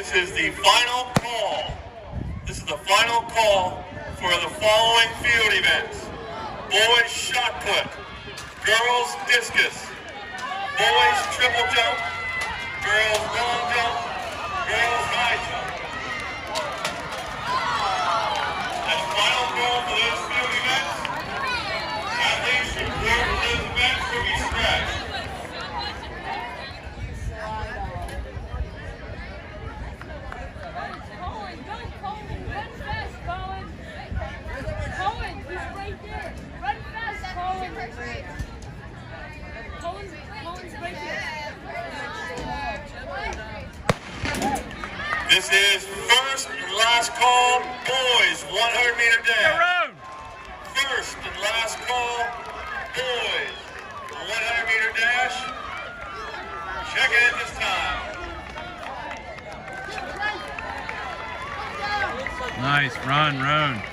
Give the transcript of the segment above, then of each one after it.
this is the final call. This is the final call for the following field events. Boys shot put, girls discus, boys triple jump, girls long jump, girls Nice run, Roan.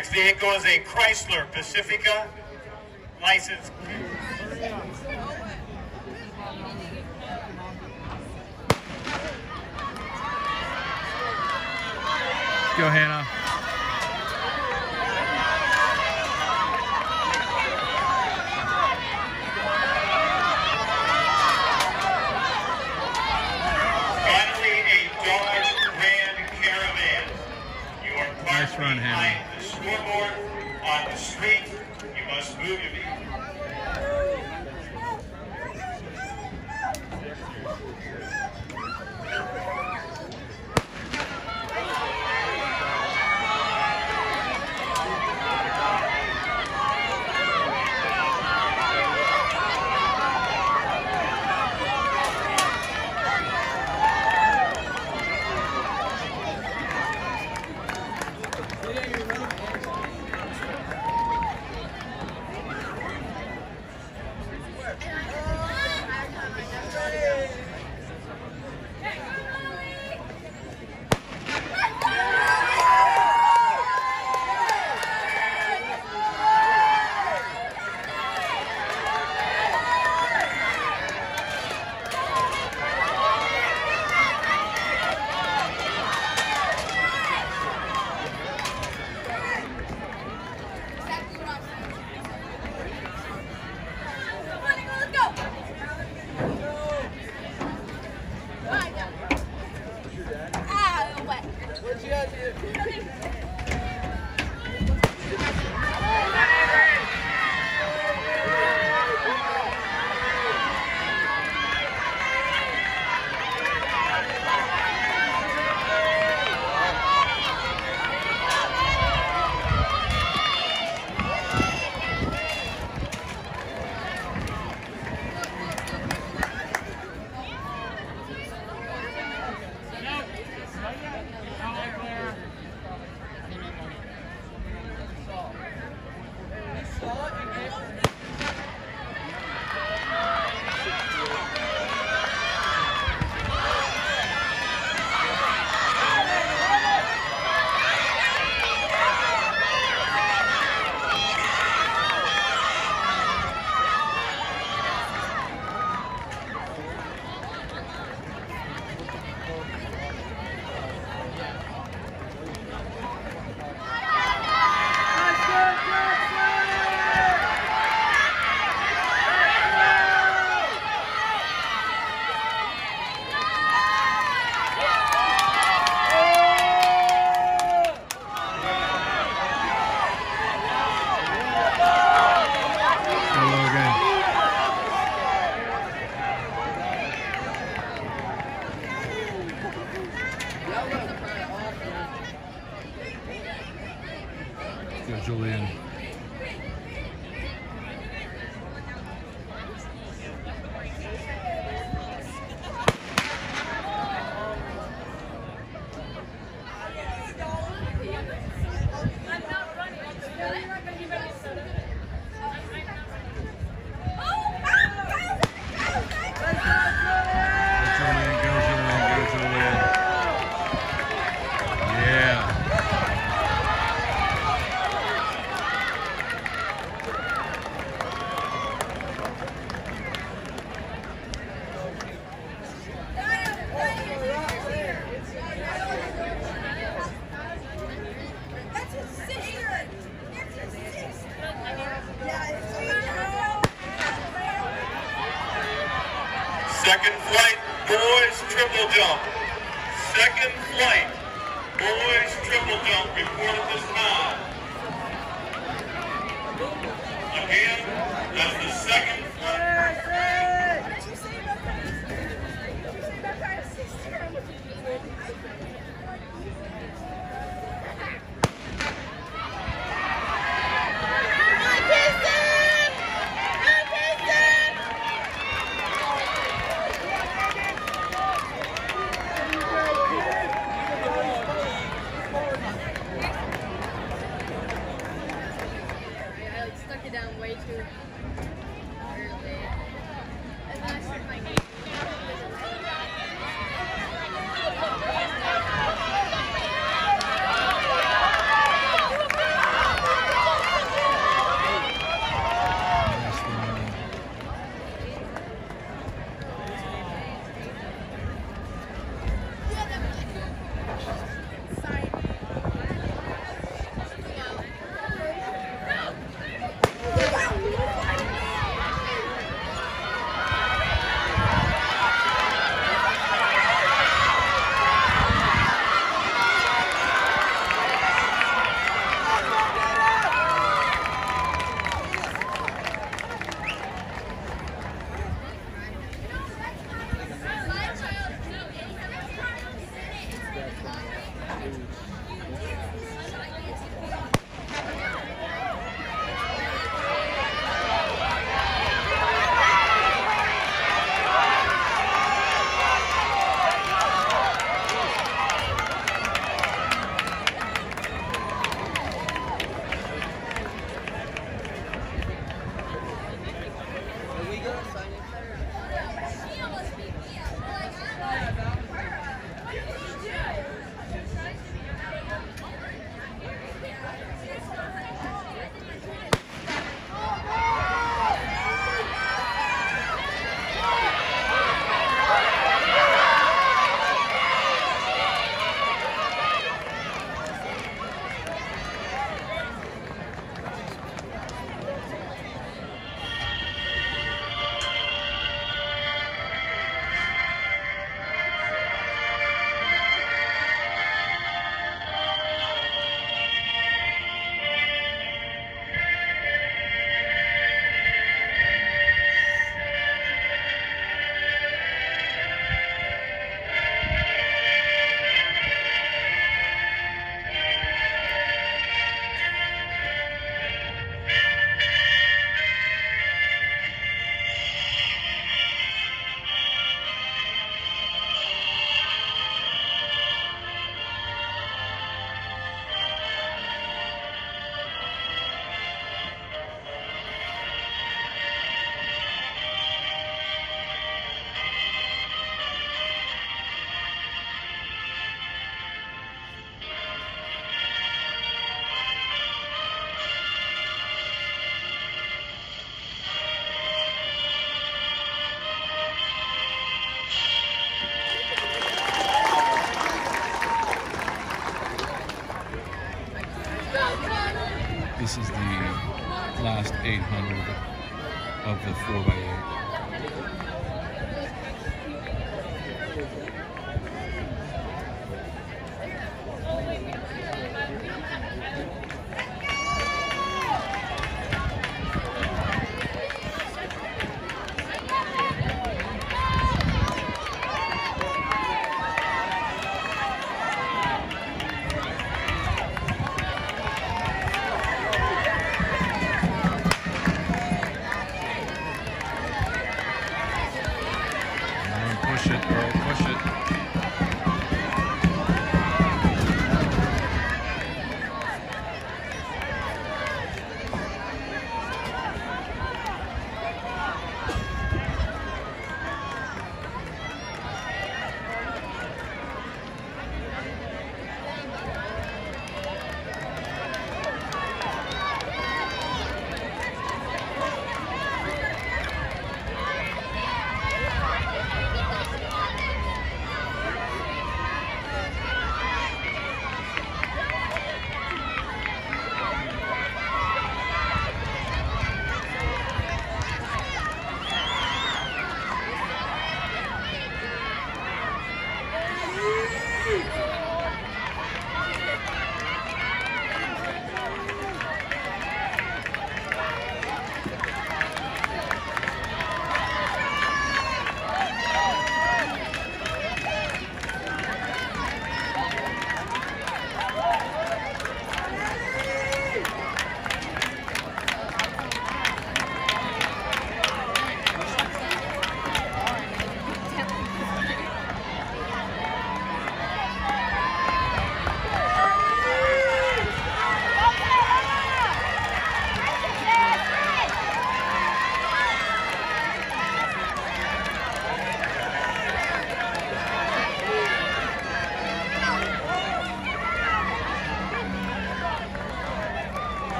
Next vehicle is a Chrysler Pacifica, license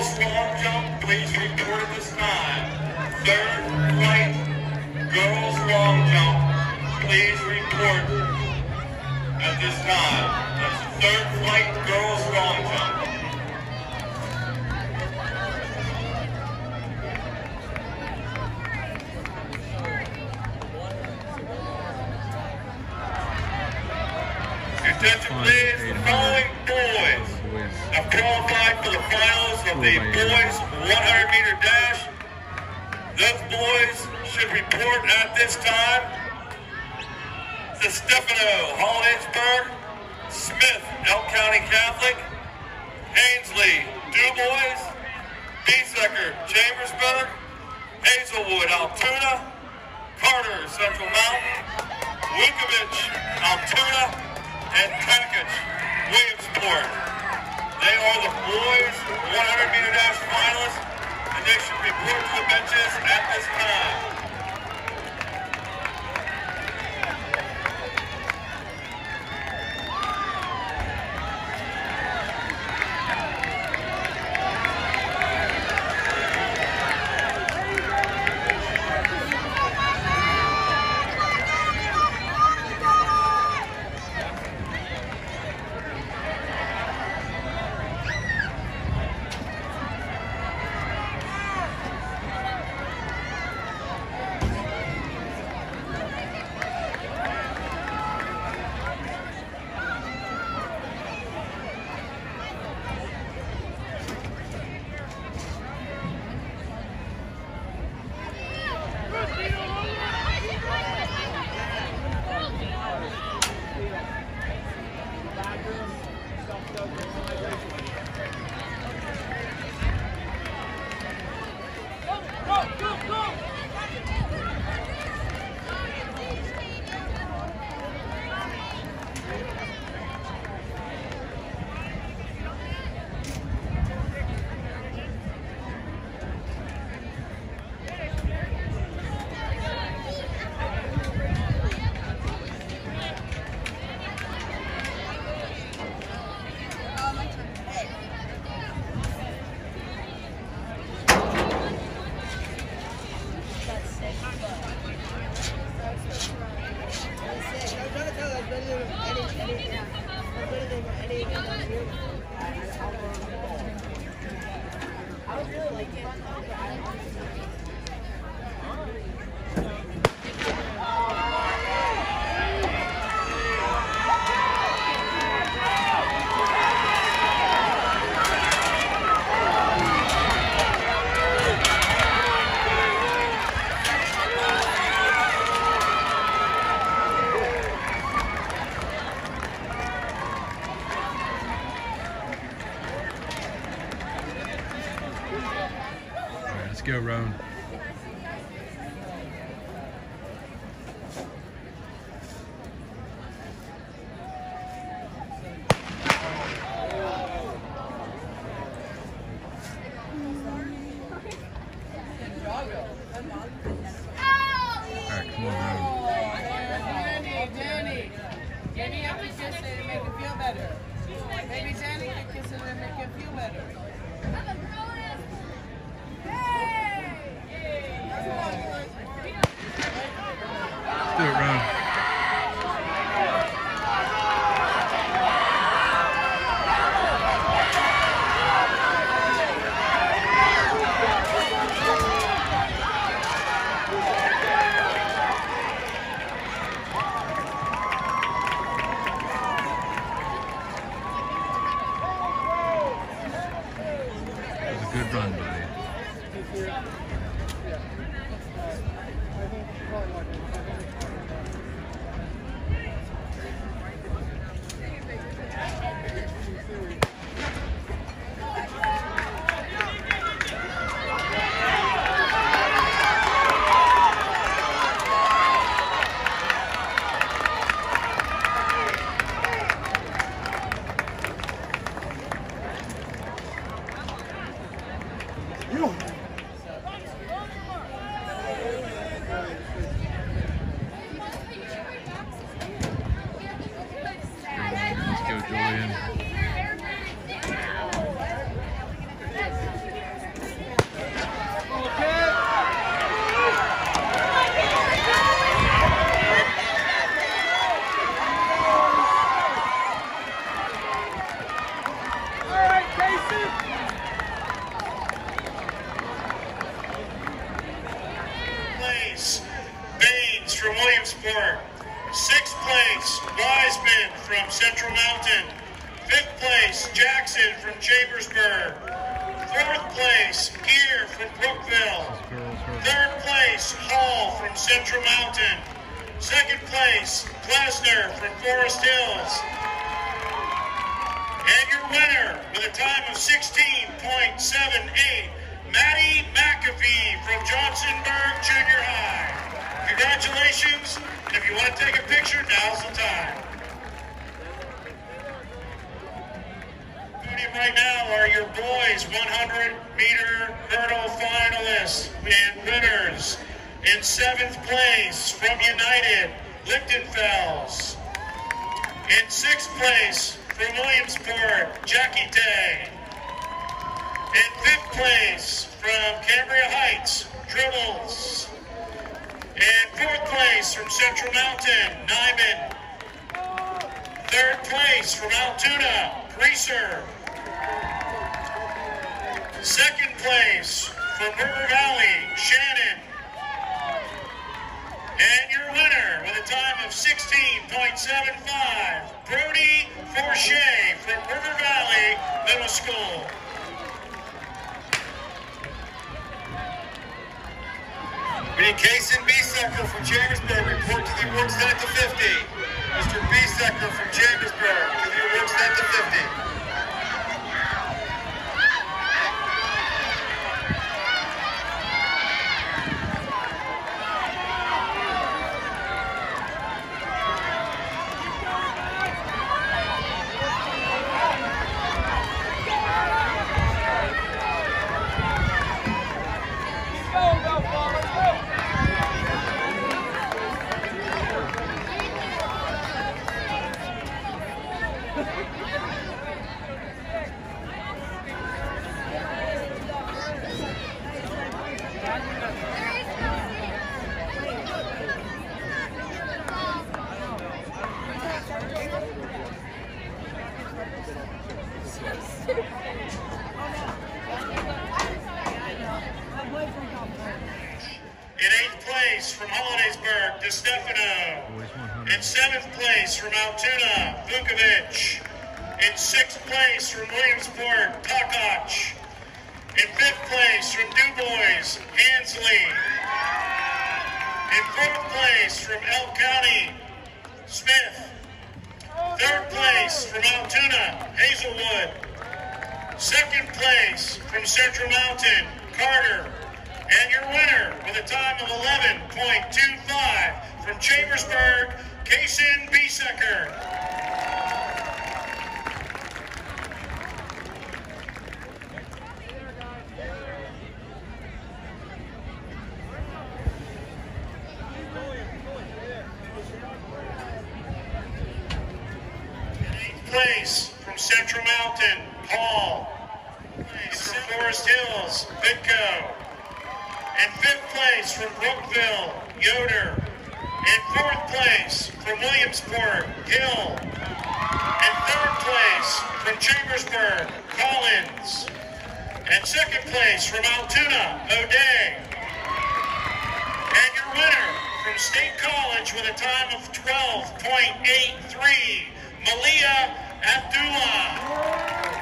girls long jump, please report at this time. Third flight girls long jump, please report at this time. That's third flight girls long jump. Attention please, the following boys Boys. have qualified for the finals of the oh boys 100 meter dash. Those boys should report at this time to Stefano Hollidaysburg, Smith, Elk County Catholic, Ainsley, Dubois, Biesecker, Chambersburg, Hazelwood, Altoona, Carter, Central Mountain, Vukovic, Altoona, and Package, Williamsport. They are the boys 100 meter dash finalists, and they should report to the benches at this time. In eighth place from Hollidaysburg, DeStefano. Boys 100. In seventh place from Altoona, Vukovic. In sixth place from Williamsport, Takach. In fifth place from DuBois, Hansley. In fourth place from Elk County, Smith. Third place from Altoona, Hazelwood. Second place from Central Mountain, Carter. And your winner with a time of 11.25 from Chambersburg, Kason Biesecker. Central Mountain, Paul. From Forest Hills, Vidco. And fifth place from Brookville, Yoder. And fourth place from Williamsport, Hill. And third place from Chambersburg, Collins. And second place from Altoona, O'Day. And your winner from State College with a time of 12.83, Malia Abdullah.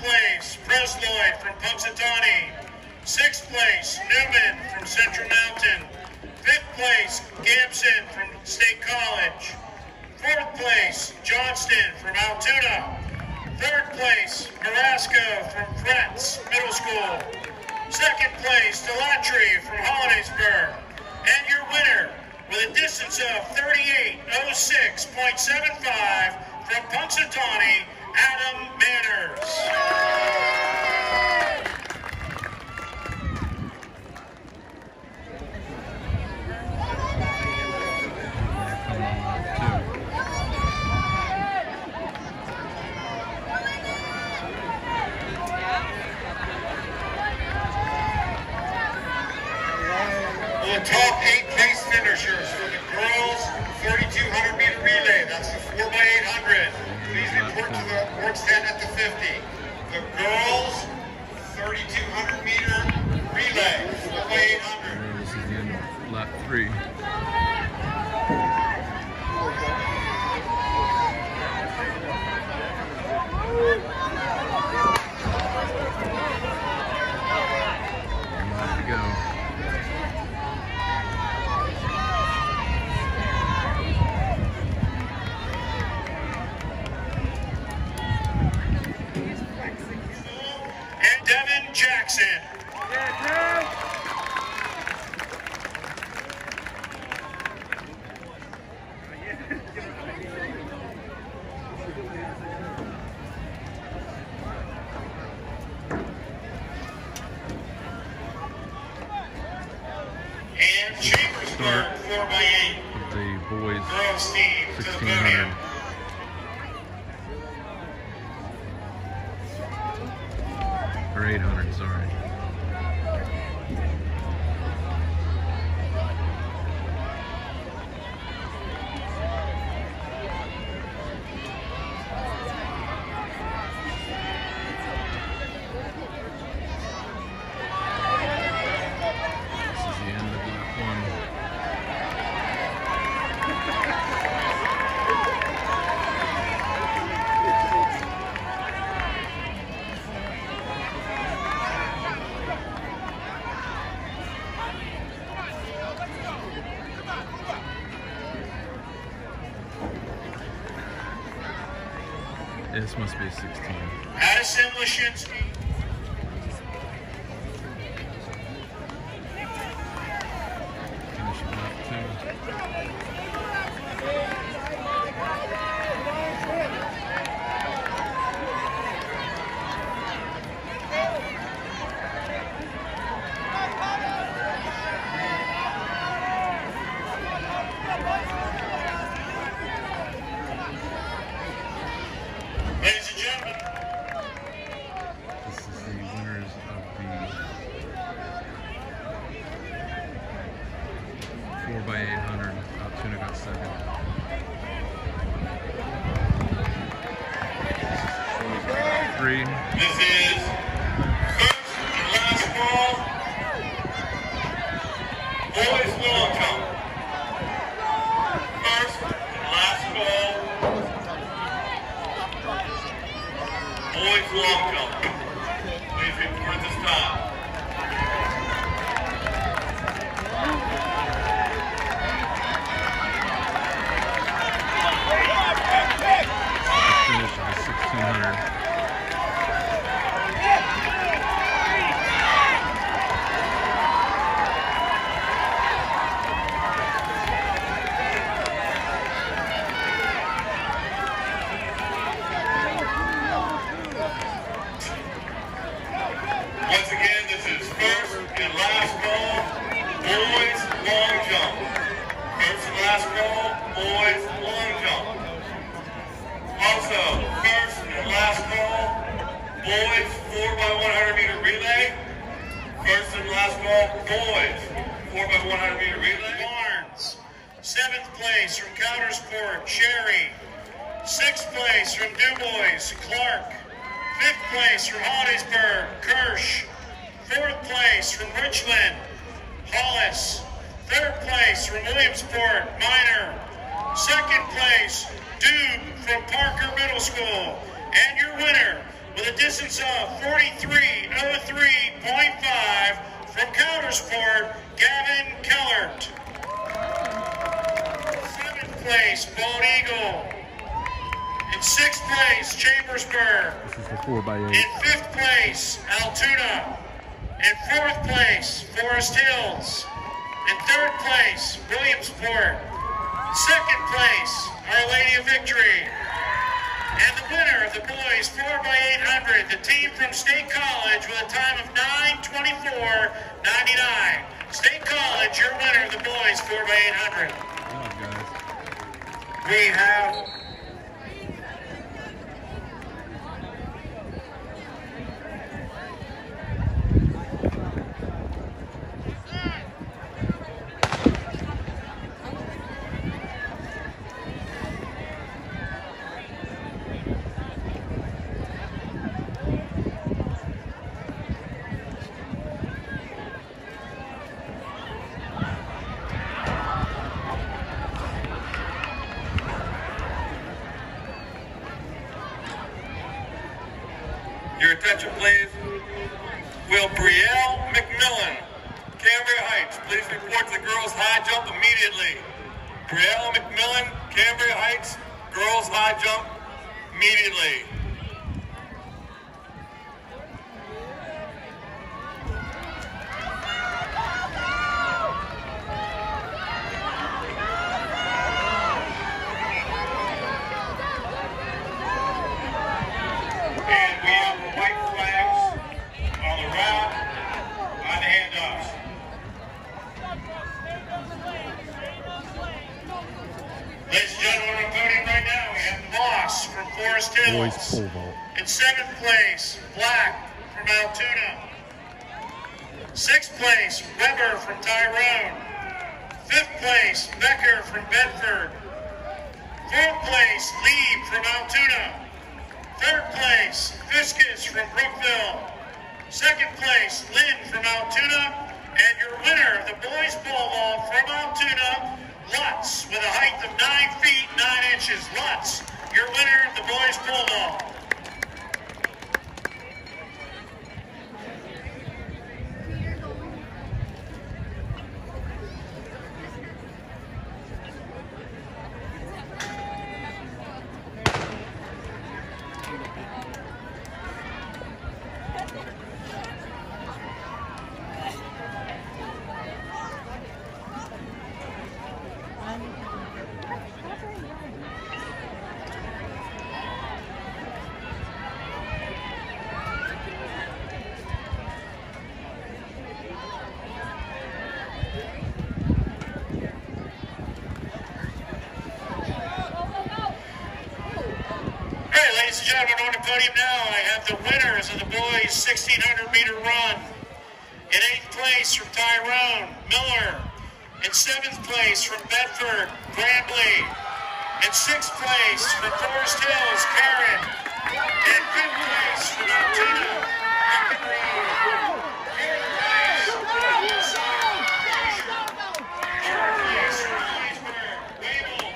place, Presloyd from Punxsutawney. Sixth place, Newman from Central Mountain. Fifth place, Gamson from State College. Fourth place, Johnston from Altoona. Third place, Marasco from Frets Middle School. Second place, Delatry from Hollidaysburg. And your winner, with a distance of 38.06.75 from Punxsutawney, Adam Manners. must be Joyce Longcomb. Please report at this time. finish of 1600. boys 4 by 100 meter relay. First and last ball, boys 4 by 100 meter relay. Barnes, seventh place from Coudersport, Cherry. Sixth place from Dubois, Clark. Fifth place from Hollidaysburg, Kirsch. Fourth place from Richland, Hollis. Third place from Williamsport, Minor. Second place, Dube from Parker Middle School. And your winner, with a distance of 43.03.5 from Coudersport, Gavin Kellert. Seventh place, Bald Eagle. In sixth place, Chambersburg. This is the 4x8. In fifth place, Altoona. In fourth place, Forest Hills. In third place, Williamsport. Second place, Our Lady of Victory. And the winner of the boys 4x800, the team from State College with a time of 9.24.99. State College, your winner of the boys 4x800. Good guys. We have and on the podium now, I have the winners of the boys' 1600 meter run. In eighth place from Tyrone, Miller. In seventh place from Bedford, Grambly. In sixth place from Forest Hills, Karen. In fifth place from Altoona, McEnroe. Fourth place, Third place from Leesburg, Wable.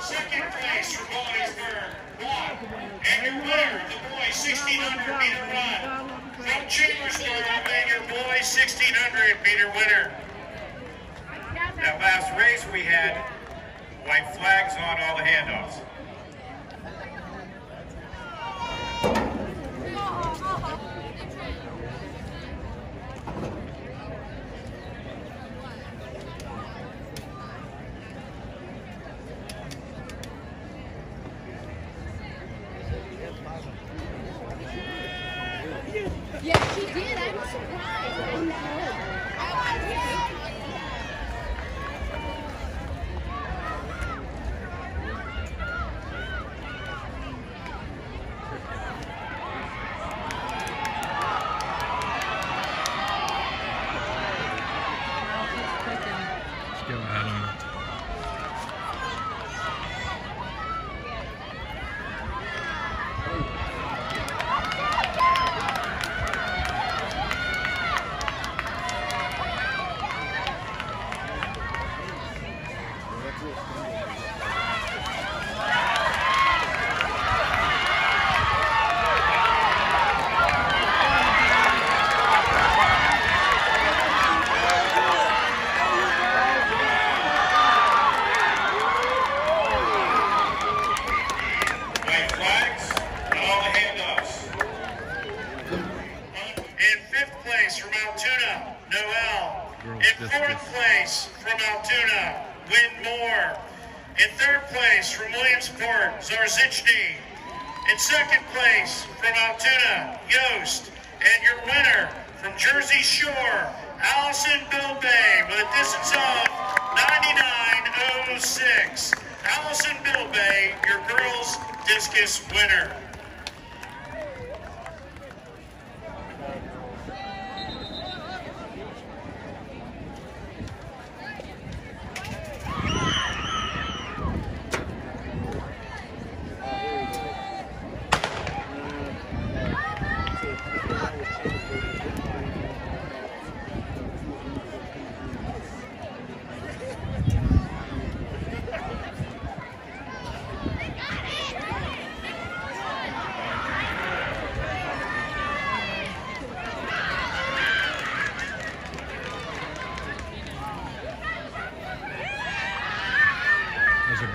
Second place from Hollidaysburg, Watt. And your winner of the boys 1600 meter run from Chambersburg, and your boys 1600 meter winner. That last race we had white flags on all the handoffs.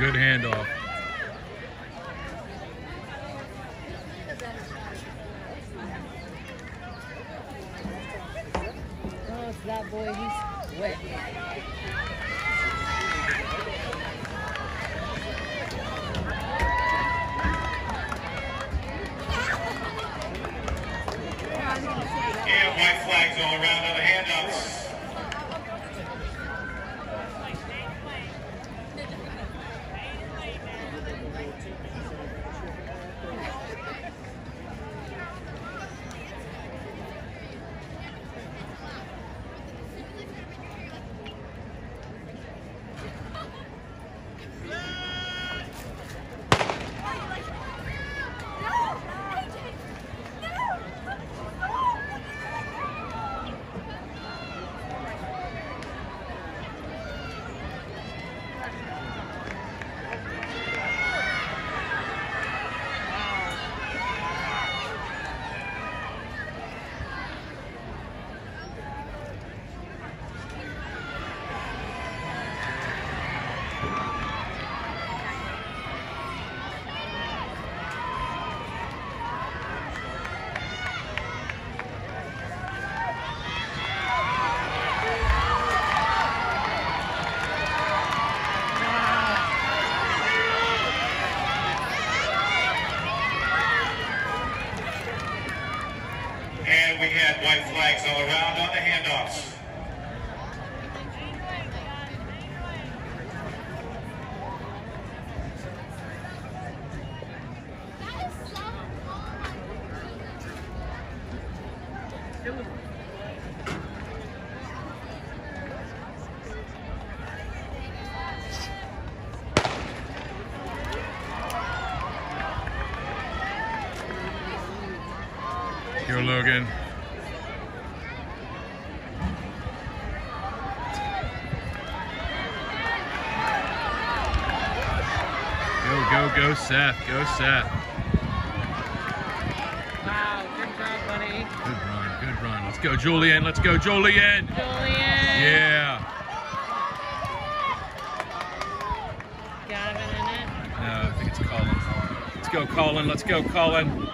good handoff. Good set. Wow, good run, buddy. Good run, good run. Let's go, Julian. Let's go, Julian. Julian. Yeah. Gavin in it? No, I think it's Colin. Let's go, Colin. Let's go, Colin.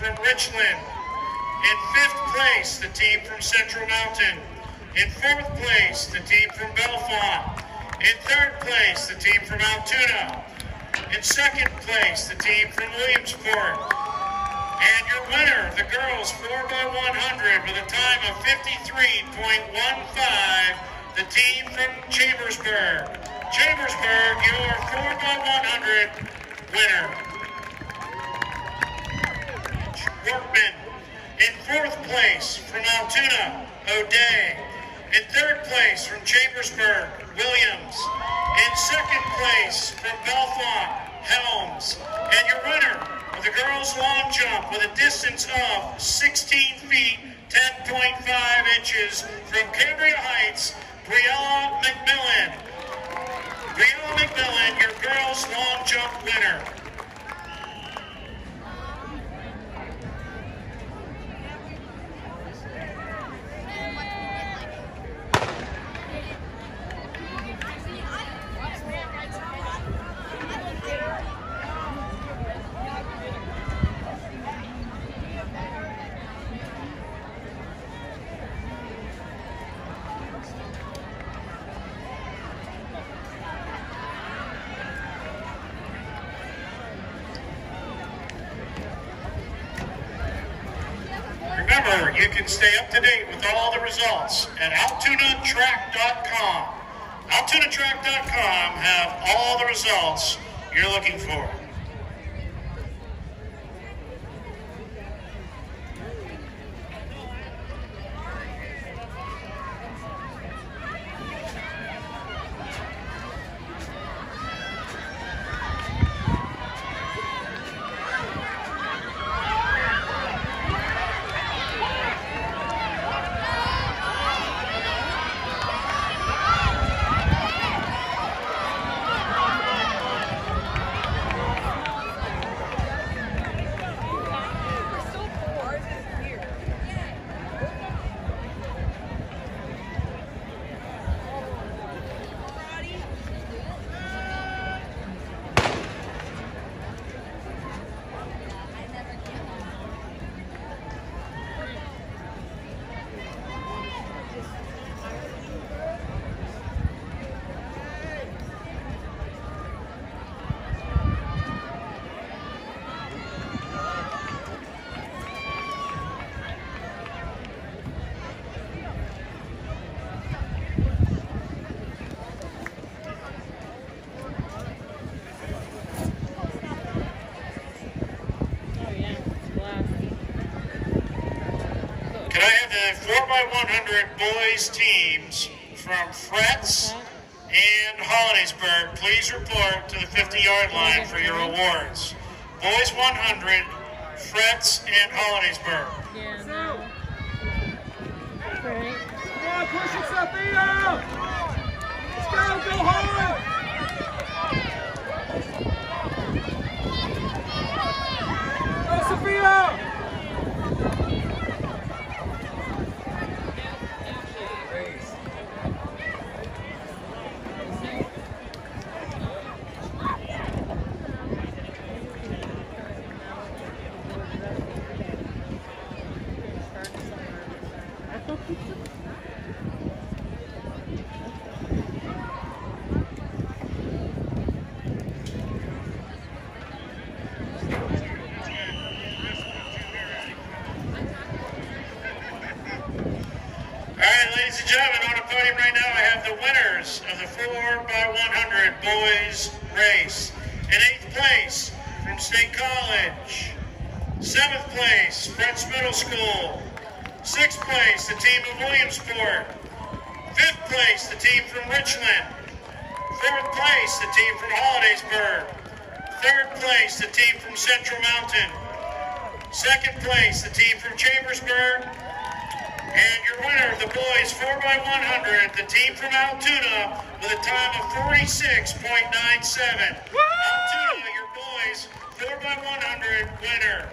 From Richland. In fifth place, the team from Central Mountain. In fourth place, the team from Bellefonte. In third place, the team from Altoona. In second place, the team from Williamsport. And your winner, the girls 4x100 with a time of 53.15, the team from Chambersburg. Chambersburg, your 4x100 winner. Workman. In fourth place from Altoona, O'Day. In third place from Chambersburg, Williams. In second place from Bellefonte, Helms. And your winner of the girls' long jump with a distance of 16 feet, 10.5 inches from Cambria Heights, Briella McMillan. Briella McMillan, your girls' long jump winner. Remember, you can stay up to date with all the results at AltoonaTrack.com. AltoonaTrack.com have all the results you're looking for. Can I have the 4x100 boys teams from Frets and Hollidaysburg please report to the 50 yard line for your awards? Boys 100, Frets and Hollidaysburg. Yeah, no. Right. Come on, push it, Sophia! Let's go, go hard! Go, Sophia! All right, ladies and gentlemen, on the podium right now, I have the winners of the 4x100 boys race. In eighth place, from State College. Seventh place, French Middle School. Sixth place, the team of Williamsport. Fifth place, the team from Richland. Fourth place, the team from Hollidaysburg. Third place, the team from Central Mountain. Second place, the team from Chambersburg. And your winner of the boys 4x100, the team from Altoona, with a time of 46.97. Altoona, your boys 4x100 winner.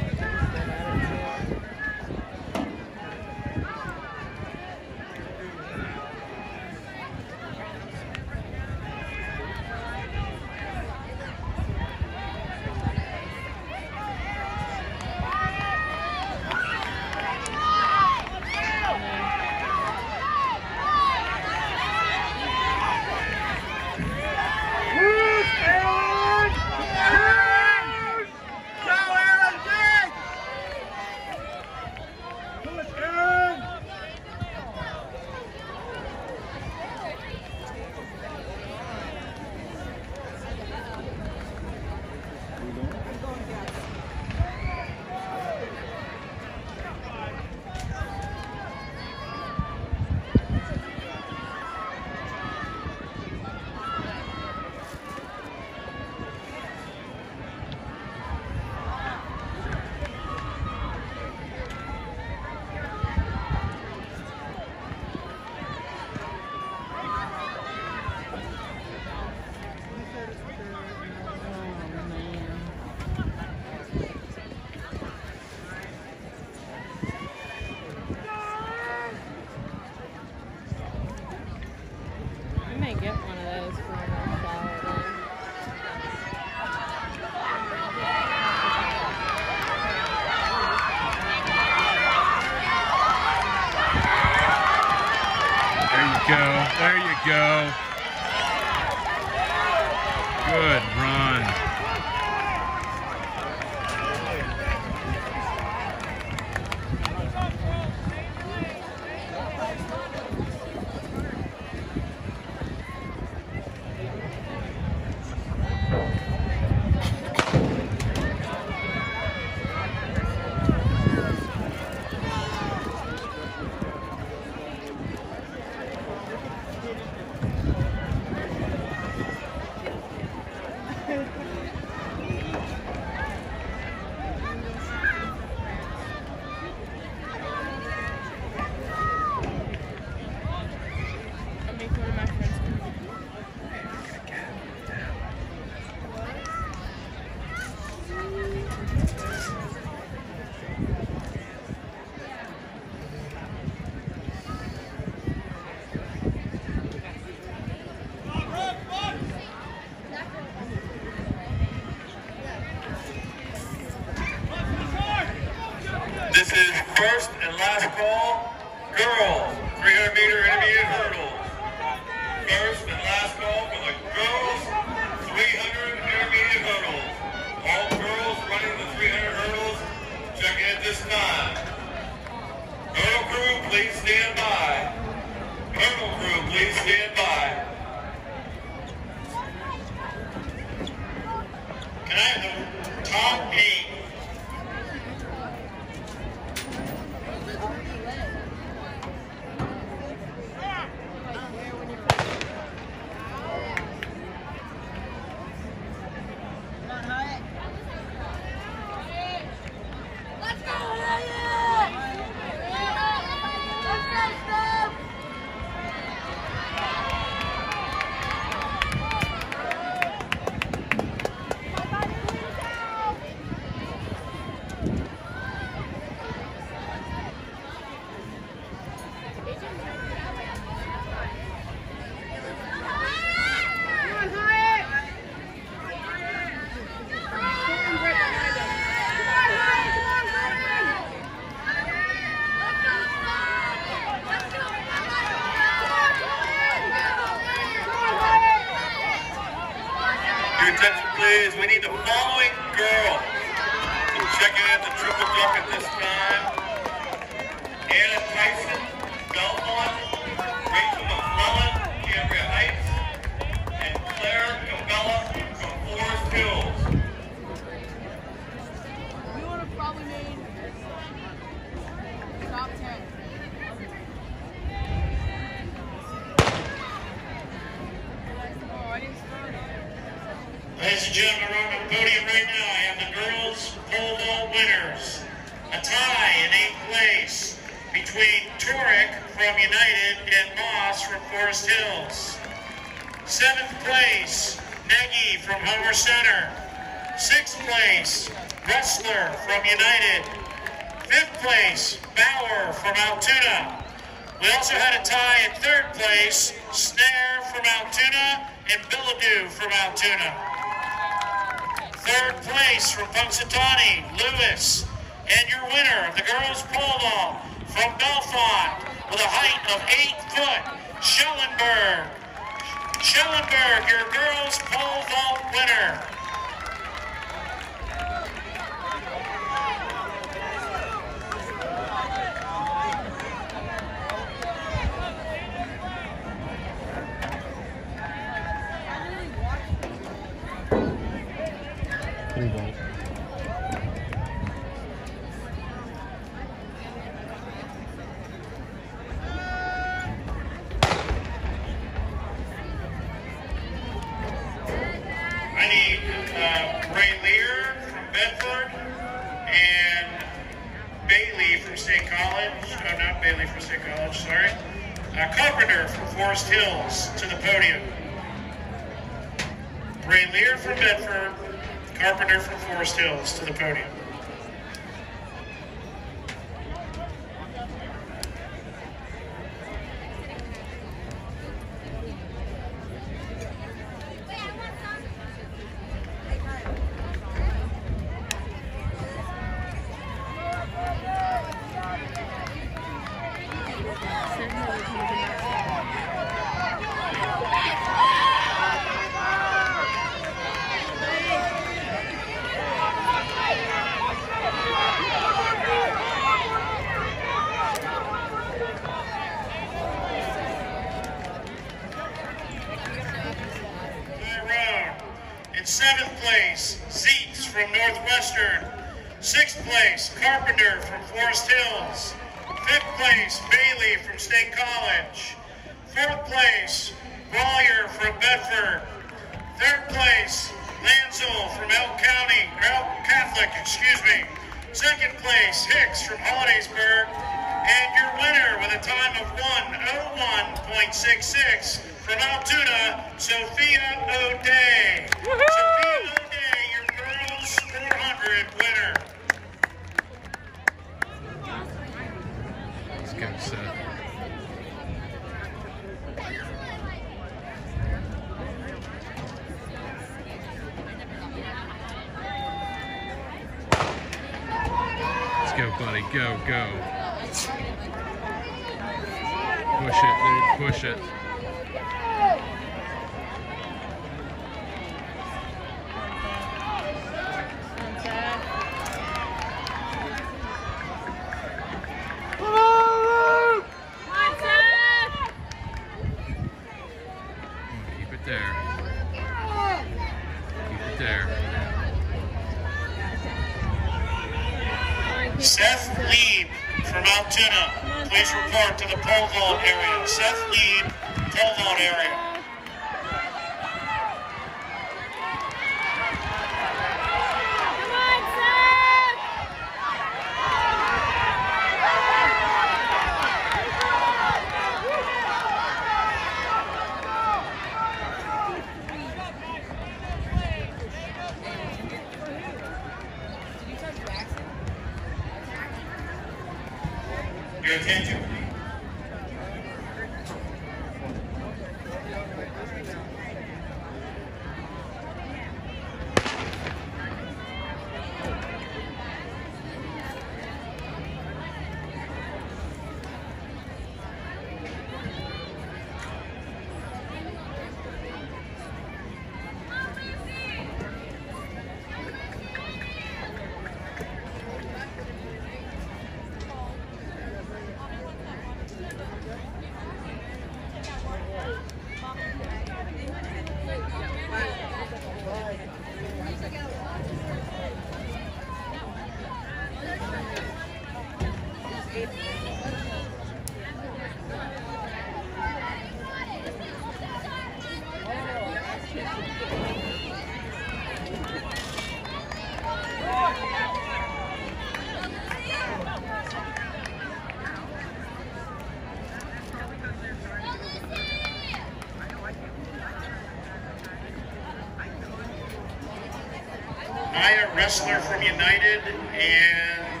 Kessler from United and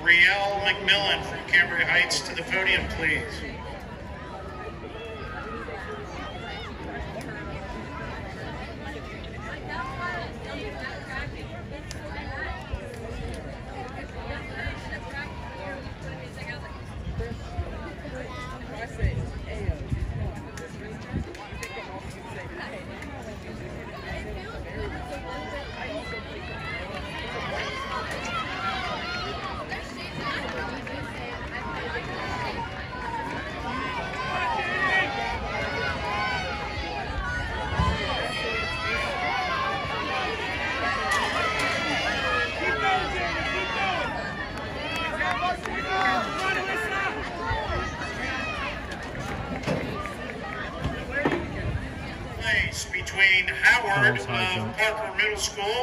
Brielle McMillan from Cambria Heights to the podium, please. school.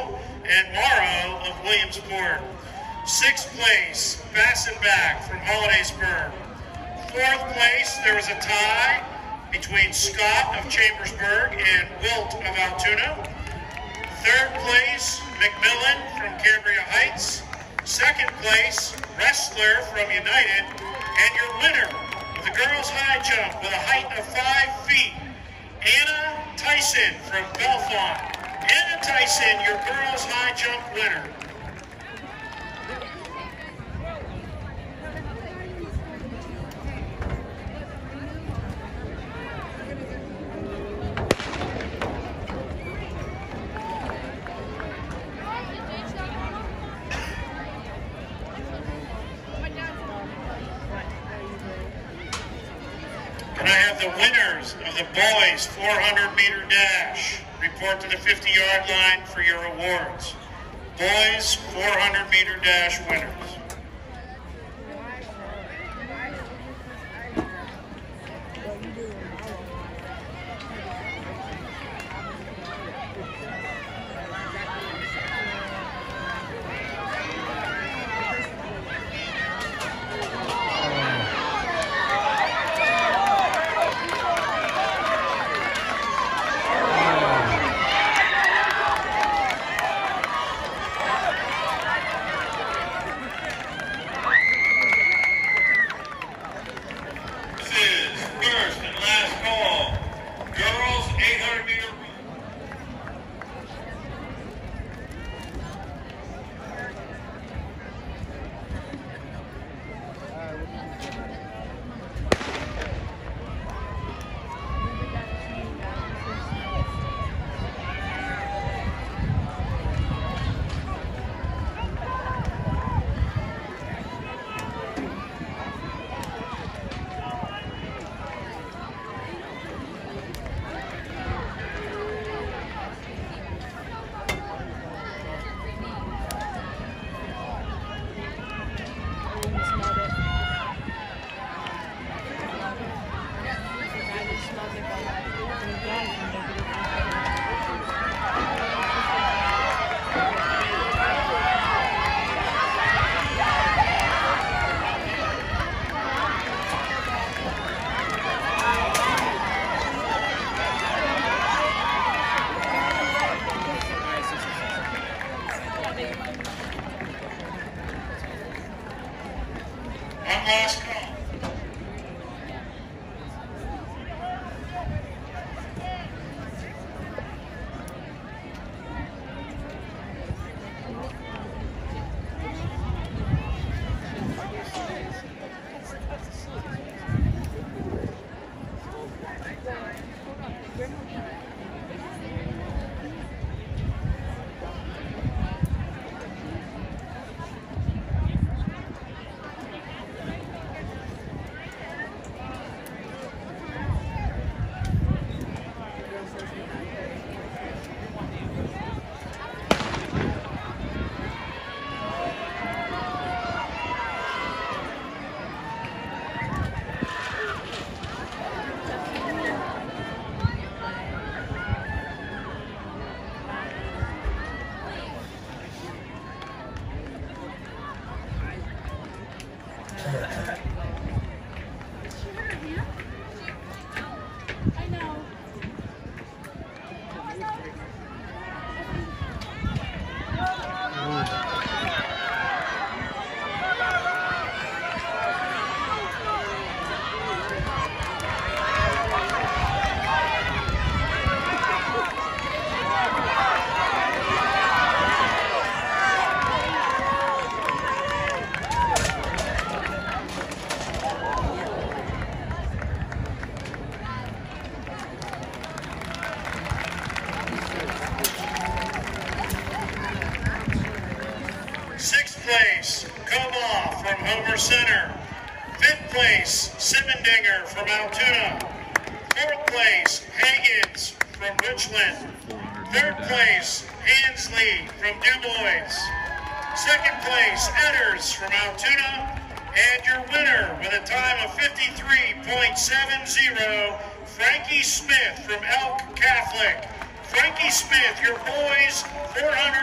Frankie Smith from Elk Catholic. Frankie Smith, your boys, 400.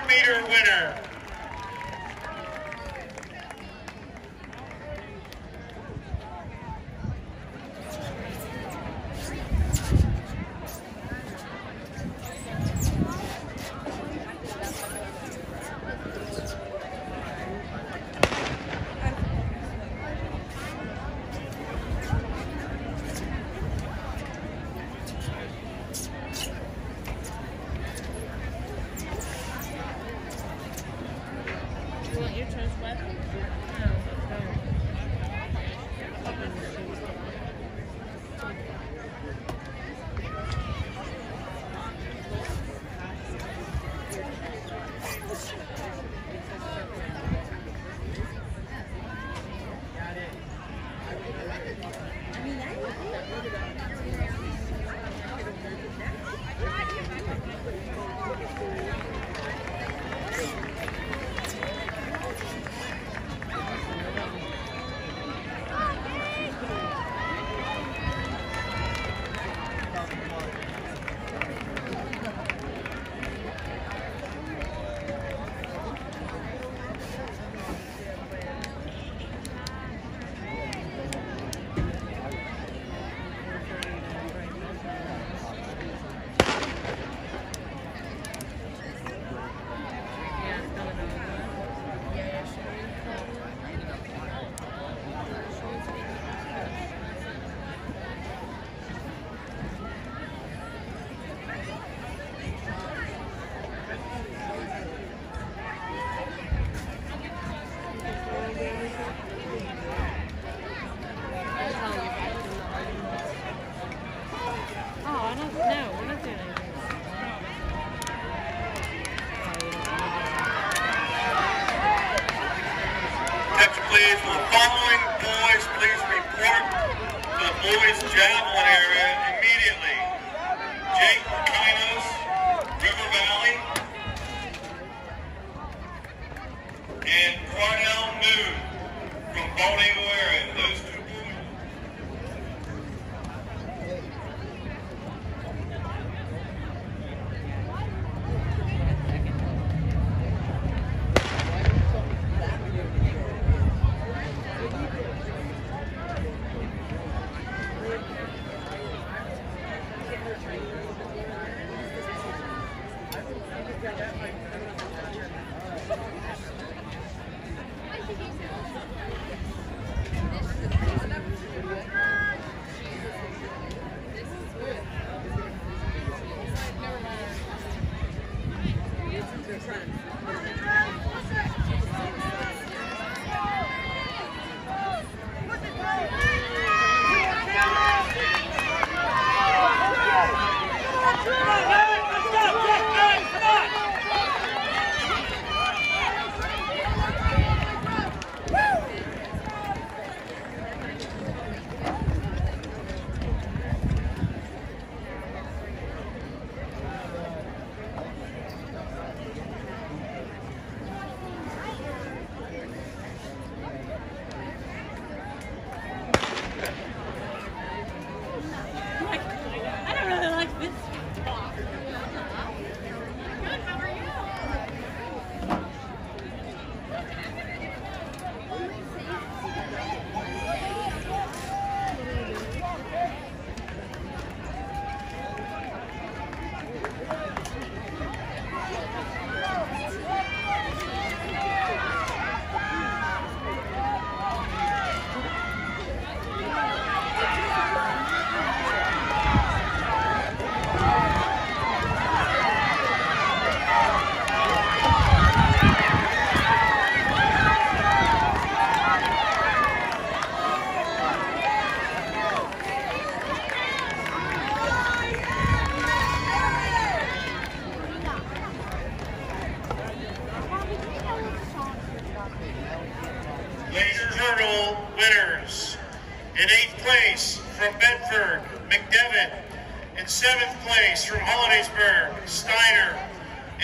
From Hollidaysburg, Steiner.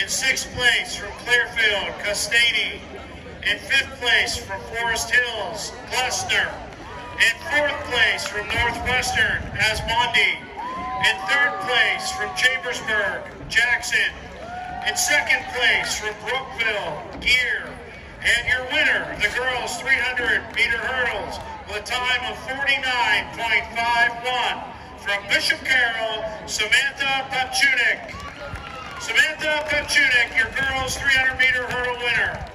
In sixth place from Clearfield, Castani. In fifth place from Forest Hills, Glessner. In fourth place from Northwestern, Asmondi. In third place from Chambersburg, Jackson. In second place from Brookville, Gear. And your winner, the girls 300 meter hurdles, with a time of 49.51 from Bishop Carroll, Samantha Pachunik. Samantha Pachunik, your girls 300 meter hurdle winner.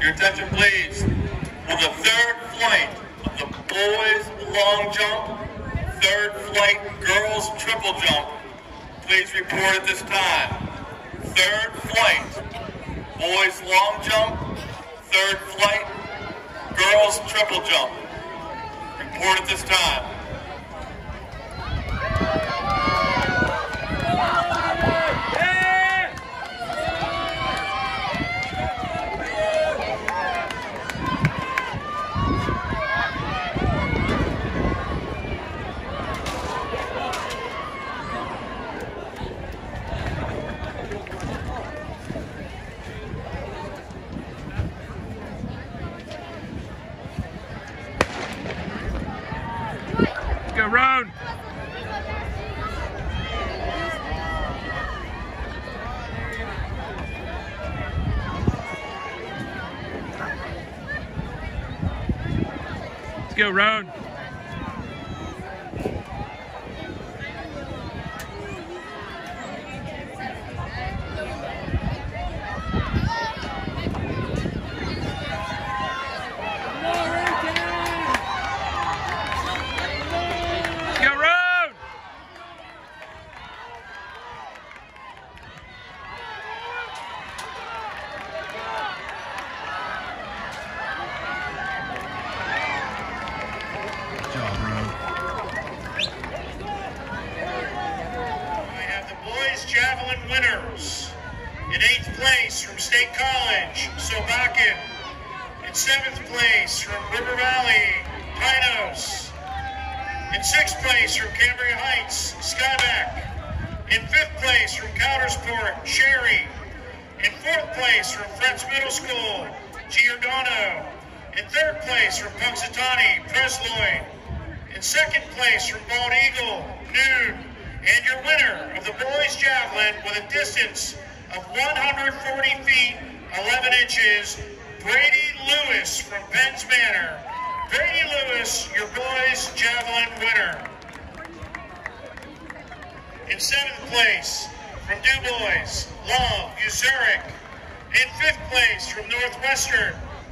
Your attention please. For the third flight of the boys long jump, third flight girls triple jump, at this time.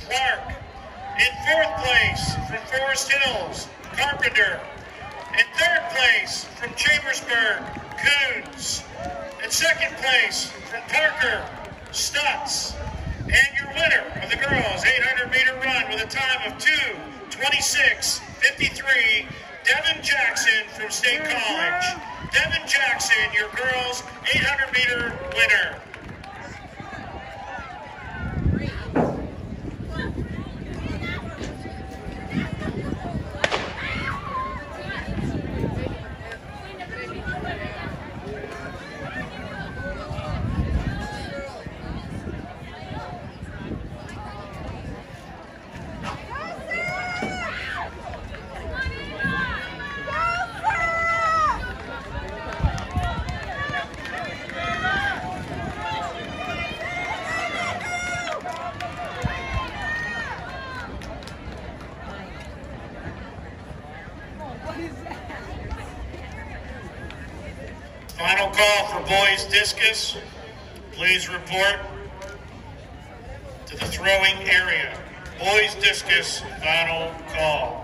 Clark. In fourth place from Forest Hills, Carpenter. In third place from Chambersburg, Coons. In second place from Parker, Stutz. And your winner of the girls' 800 meter run with a time of 2:26:53, Devin Jackson from State College. Devin Jackson, your girls' 800 meter winner. Final call for discus. Please report to the throwing area. Boys discus, final call.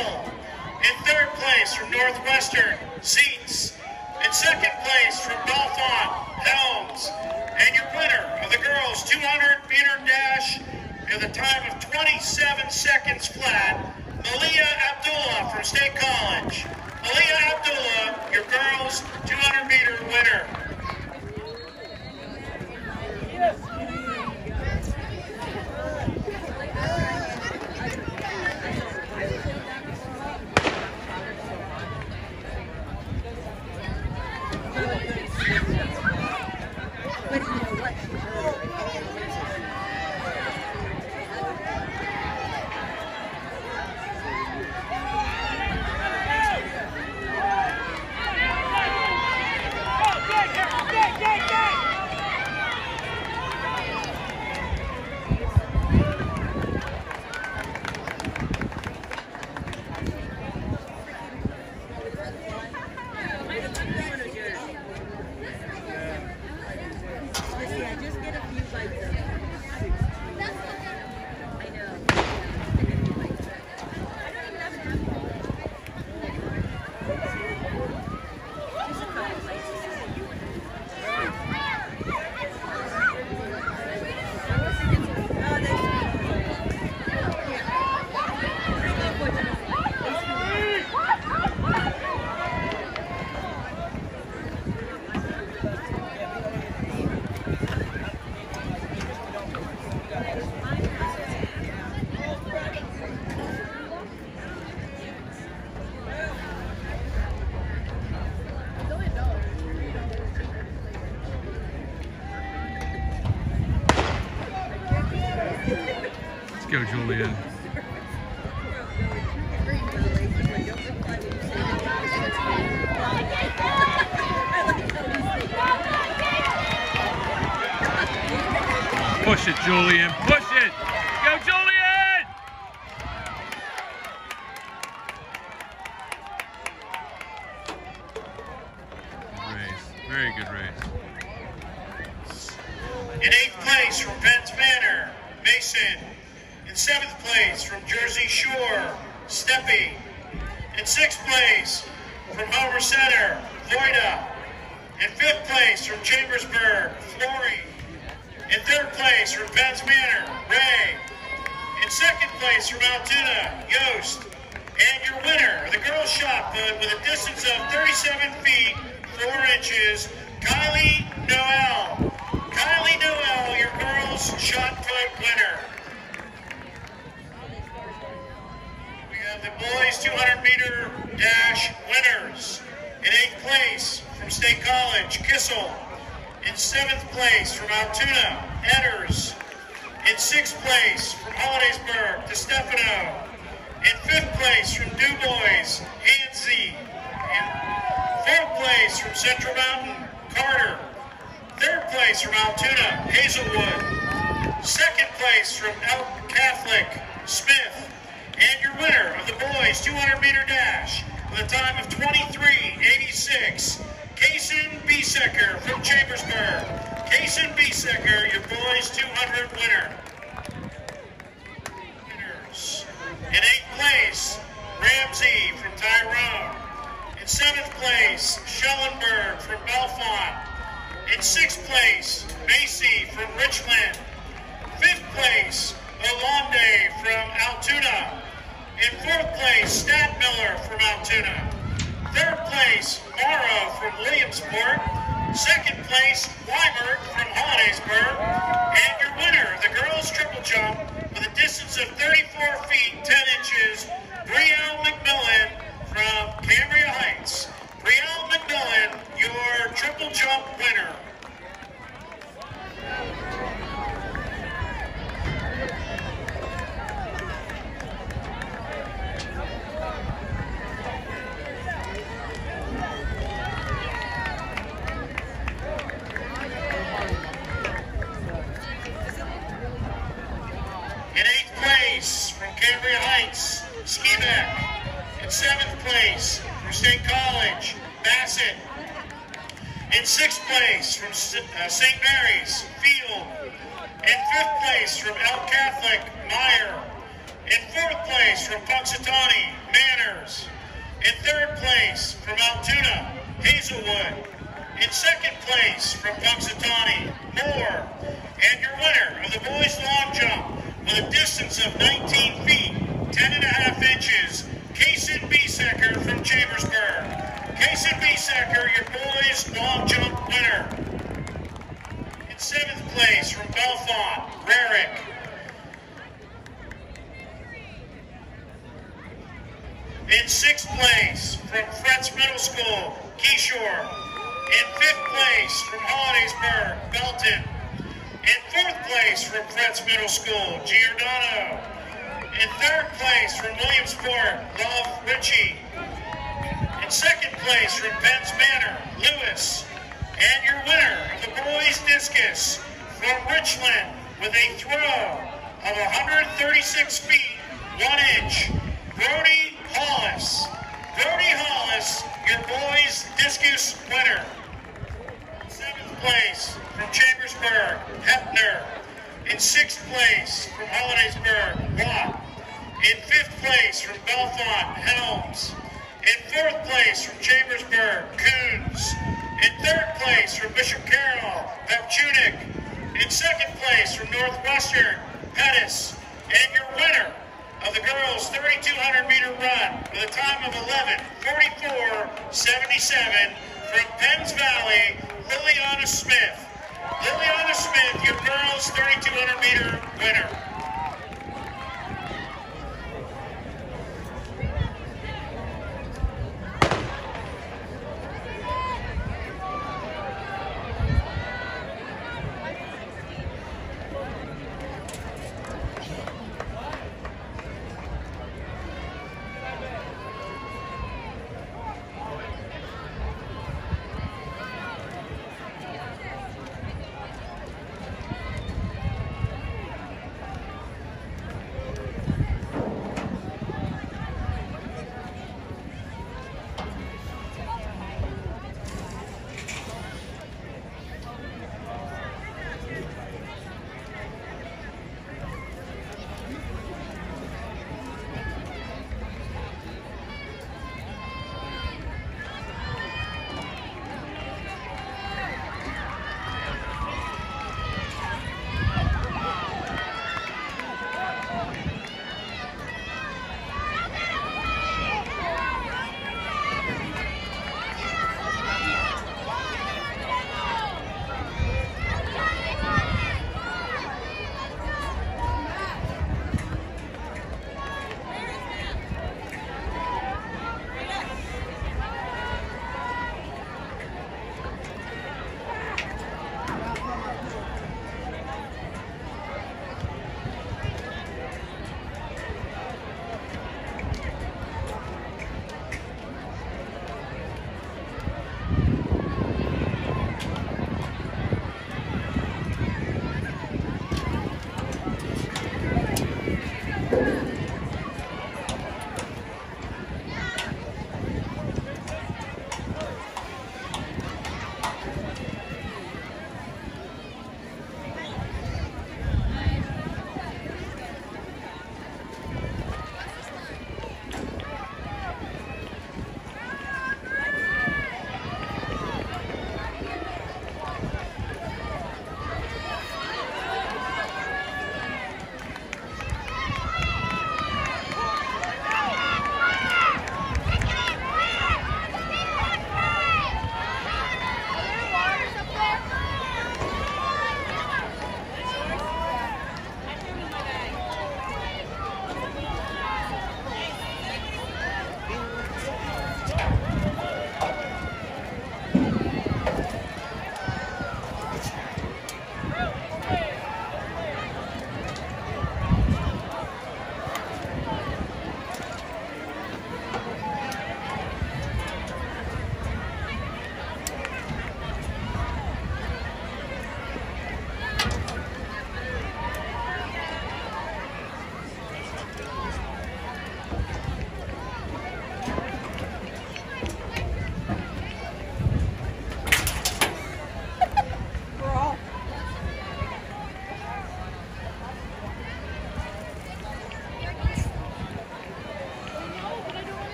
Hill. In third place from Northwestern, Seats. In second place from Bellefonte, Helms. And your winner of the girls 200 meter dash in the time of 27 seconds flat, Malia Abdullah from State College. Malia Abdullah, your girls 200 meter winner.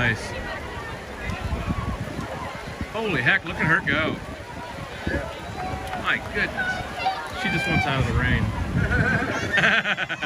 Nice. Holy heck, look at her go. My goodness. She just wants out of the rain.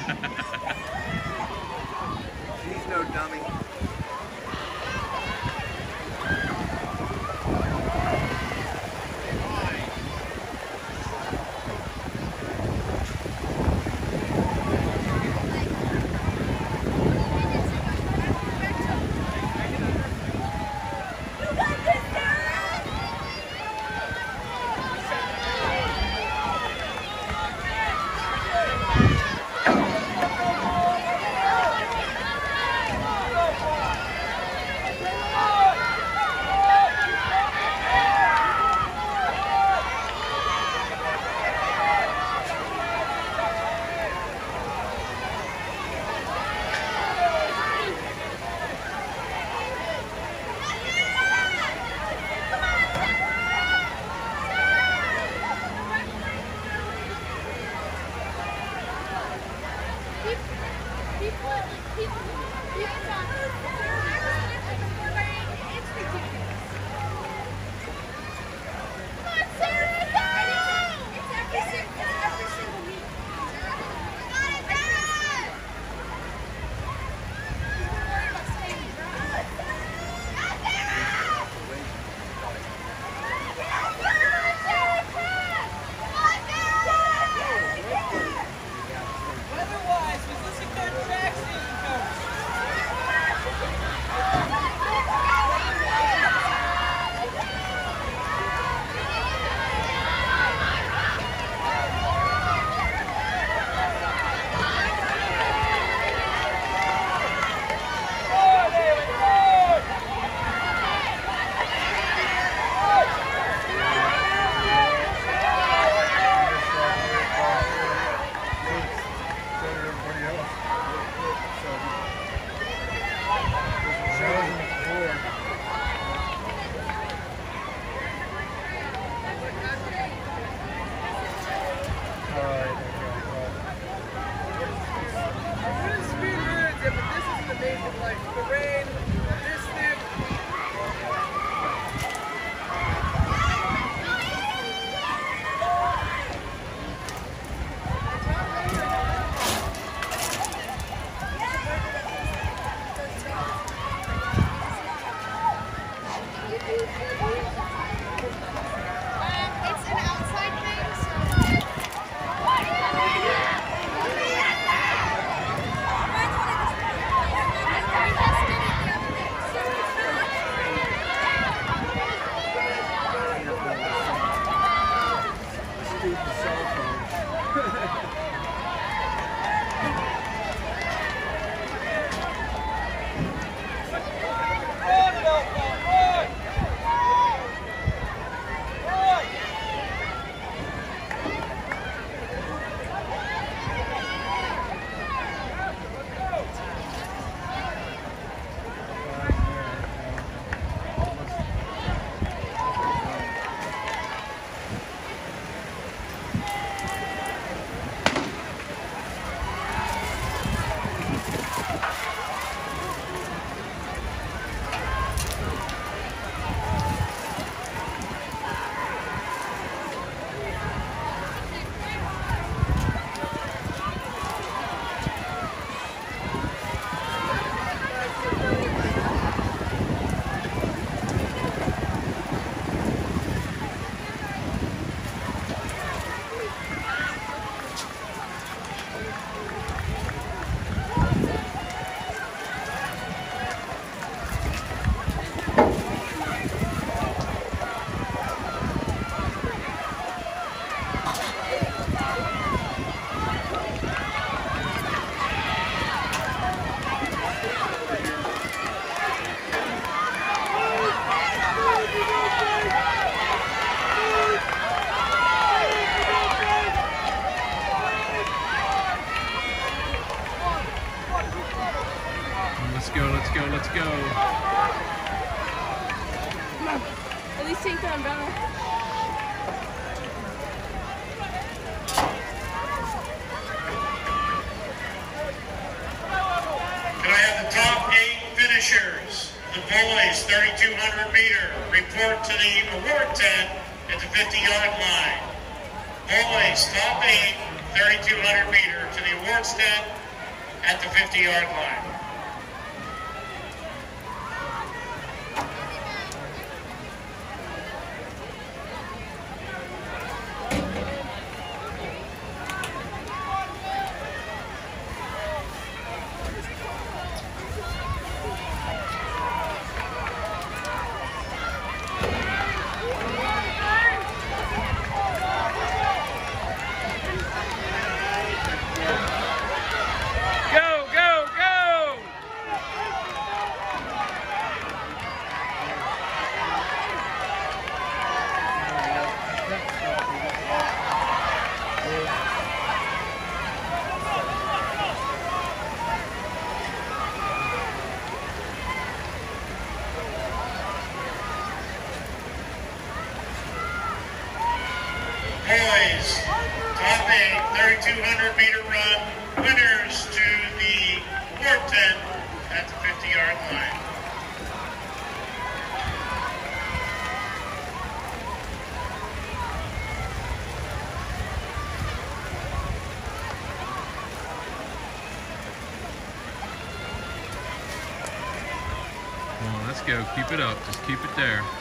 there.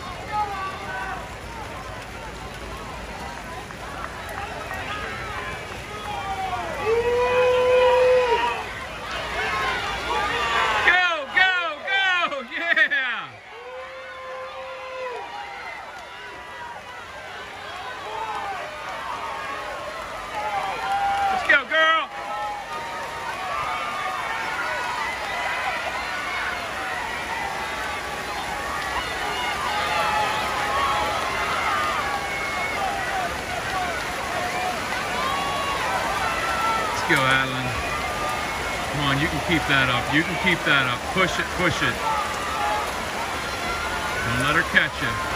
You can keep that up. Push it, push it. Don't let her catch you.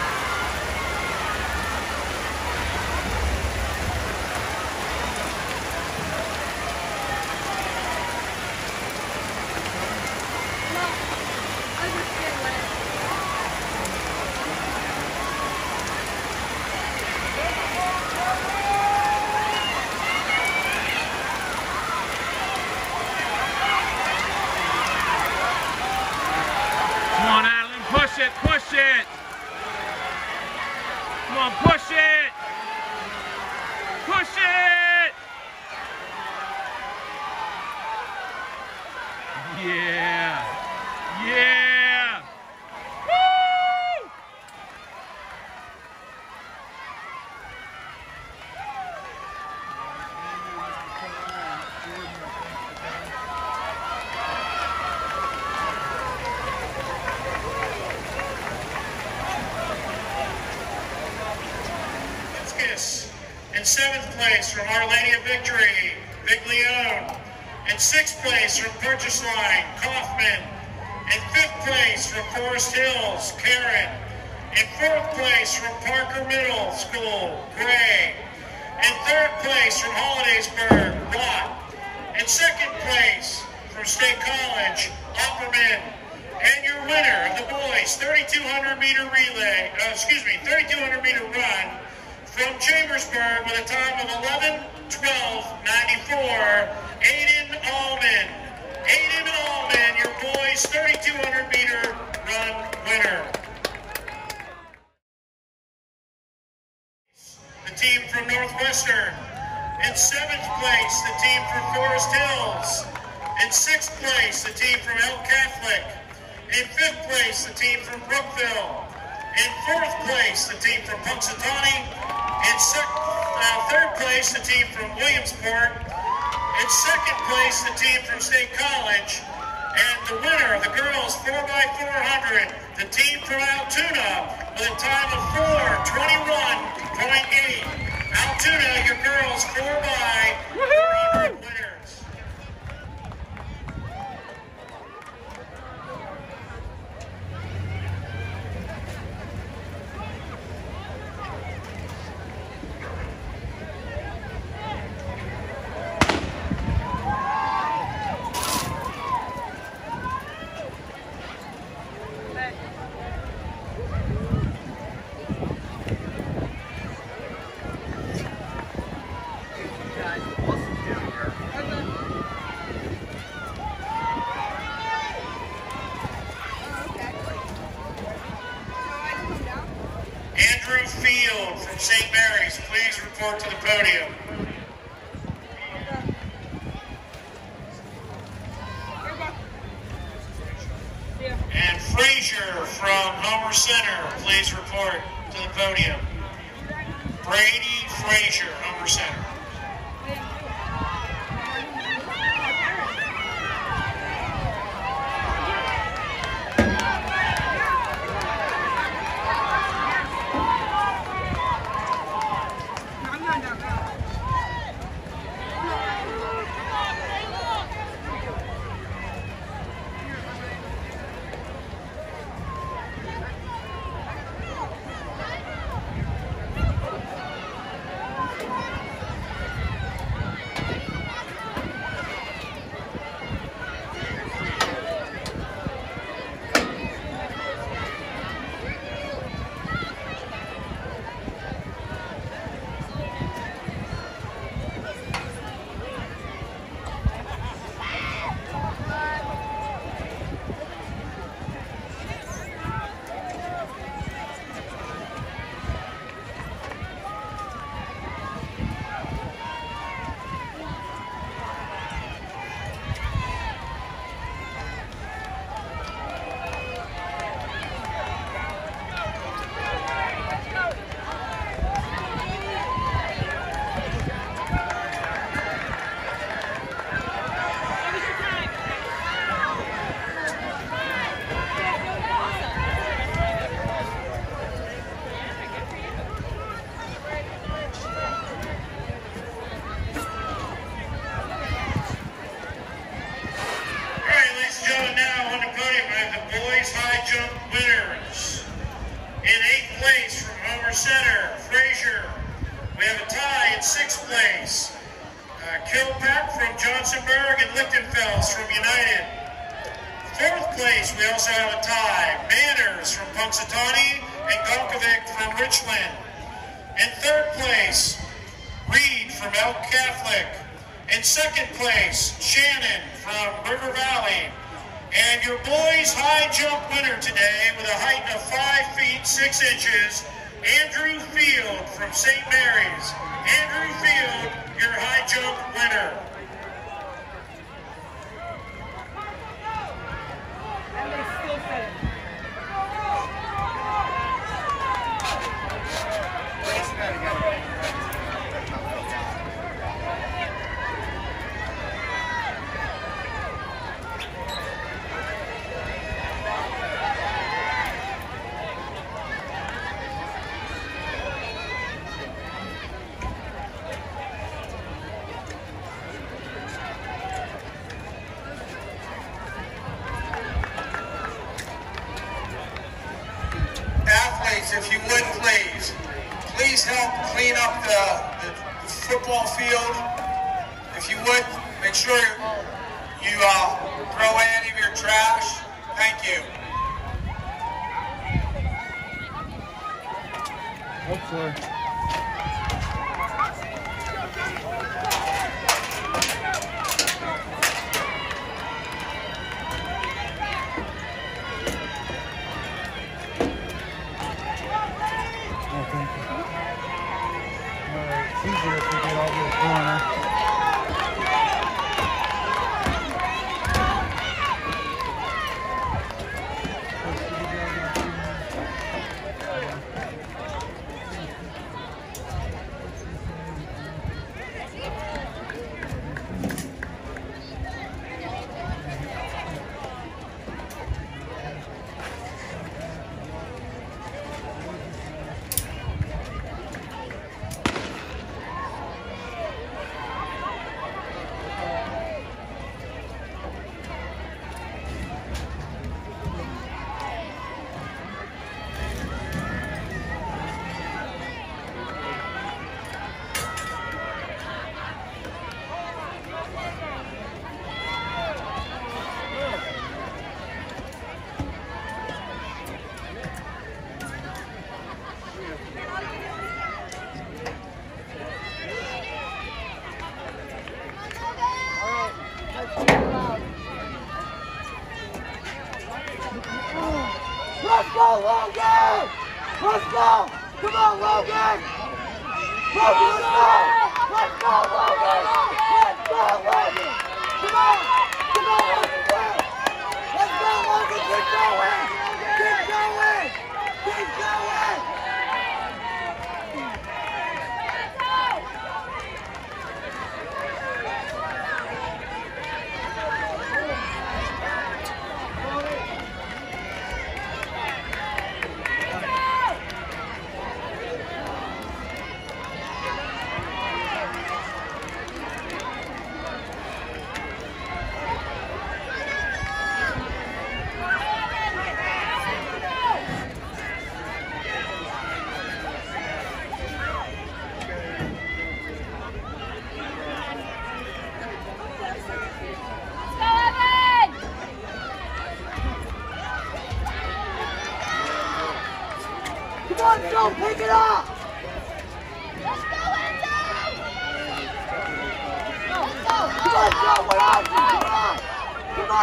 from Northwestern. In seventh place, the team from Forest Hills. In sixth place, the team from Elk Catholic. In fifth place, the team from Brookville. In fourth place, the team from Punxsutawney. In uh, third place, the team from Williamsport. In second place, the team from State College. And the winner of the girls 4x400, the team from Altoona, with a time of 421.8. Altoona, your girls, four by. your boys high jump winner today with a height of 5 feet 6 inches, Andrew Field from St. Mary's. Andrew Field, your high jump winner.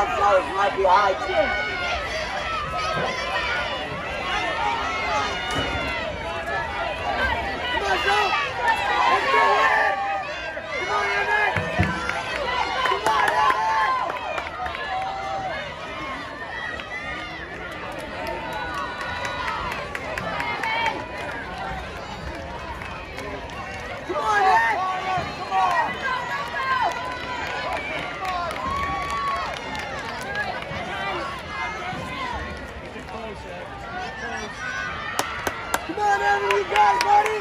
It's right behind you. Come on, Joe! Let's go! Come on, Emmett! Come on, Emmett! Come on, Ed! Come on! Come on, Evan, you got it, buddy!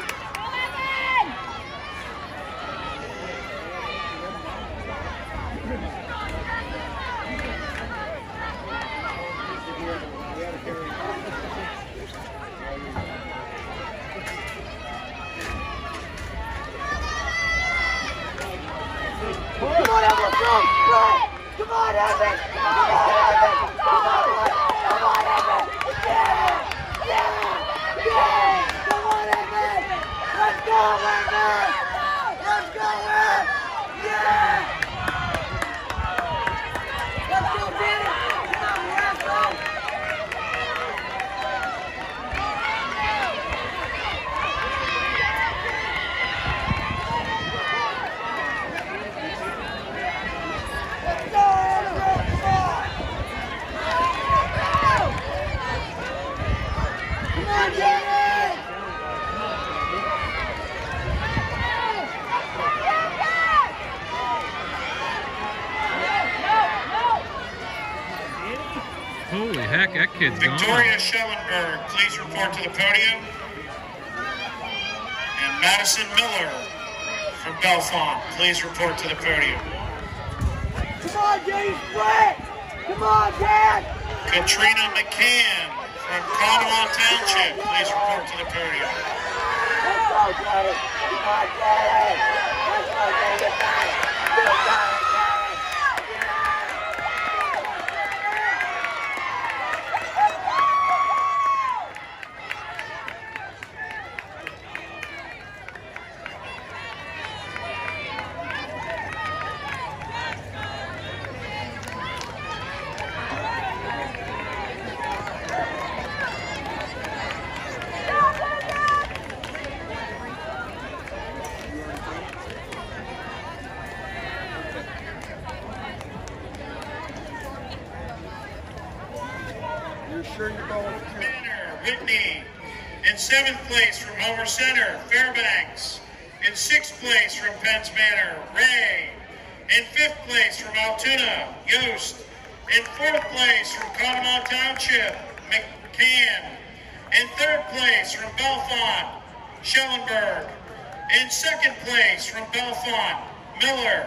Come on, Evan, go! Go! Come on, Evan! Come on, Evan! Come on, come on, Evan! Yeah! Yeah! Yeah! Come on, Evan! Let's go, Evan! Let's go, Evan! Yeah! Let's go, Danny! Come on, let's go! Let's go, Evan! Come on! Come on, Danny! Holy heck, that kid's gone. Victoria Schellenberg, please report to the podium. And Madison Miller from Bellefonte, please report to the podium. Come on, Danny, sprint! Come on, Dad! Katrina McCann from Conemaugh Township, please report to the podium. Let's go, Daddy! Come on, Daddy! Let's go, Daddy! You got it! You got it, Daddy! Manor, Whitney. In seventh place from Homer Center, Fairbanks. In sixth place from Penns Manor, Ray. In fifth place from Altoona, Yost. In fourth place from Conemaugh Township, McCann. In third place from Bellefonte, Schellenberg. In second place from Bellefonte, Miller.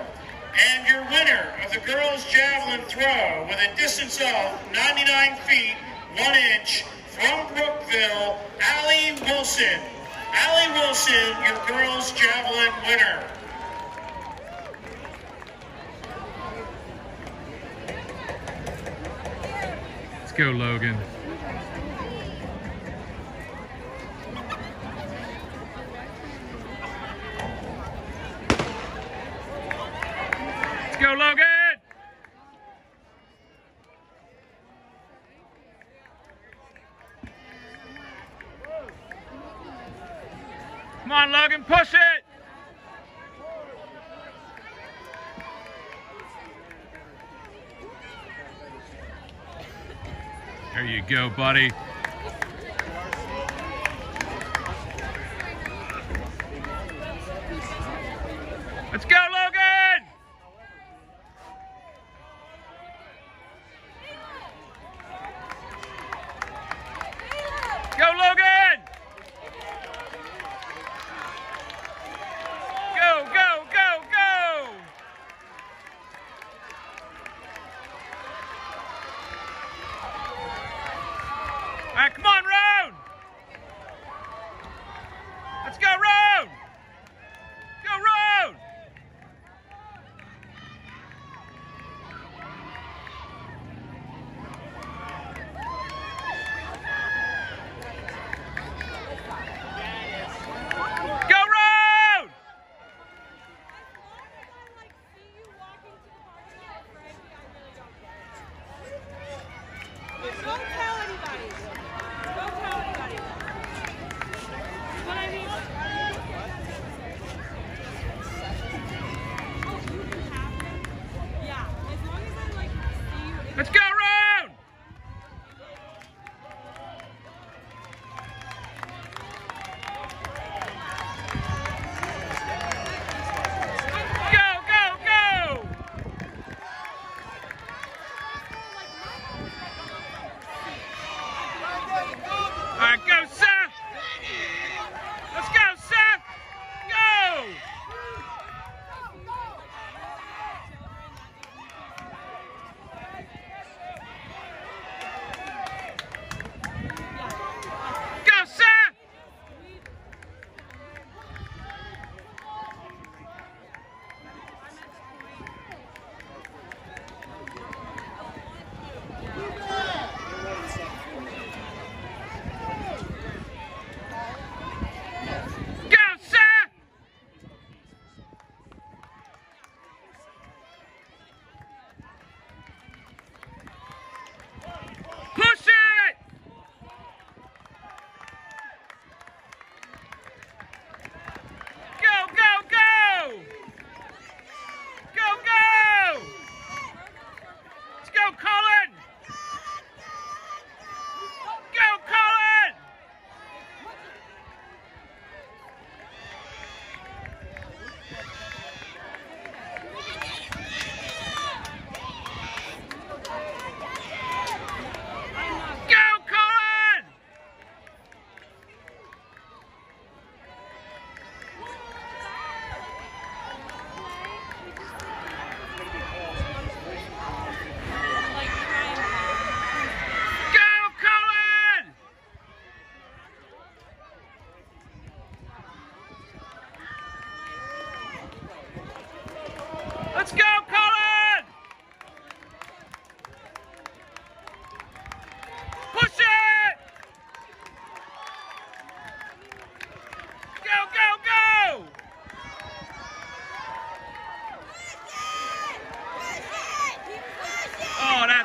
And your winner of the girls' javelin throw with a distance of 99 feet, 1 inch from Brookville, Allie Wilson. Allie Wilson, your girls' javelin winner. Let's go, Logan. Go, Logan! Come on, Logan, push it! There you go, buddy.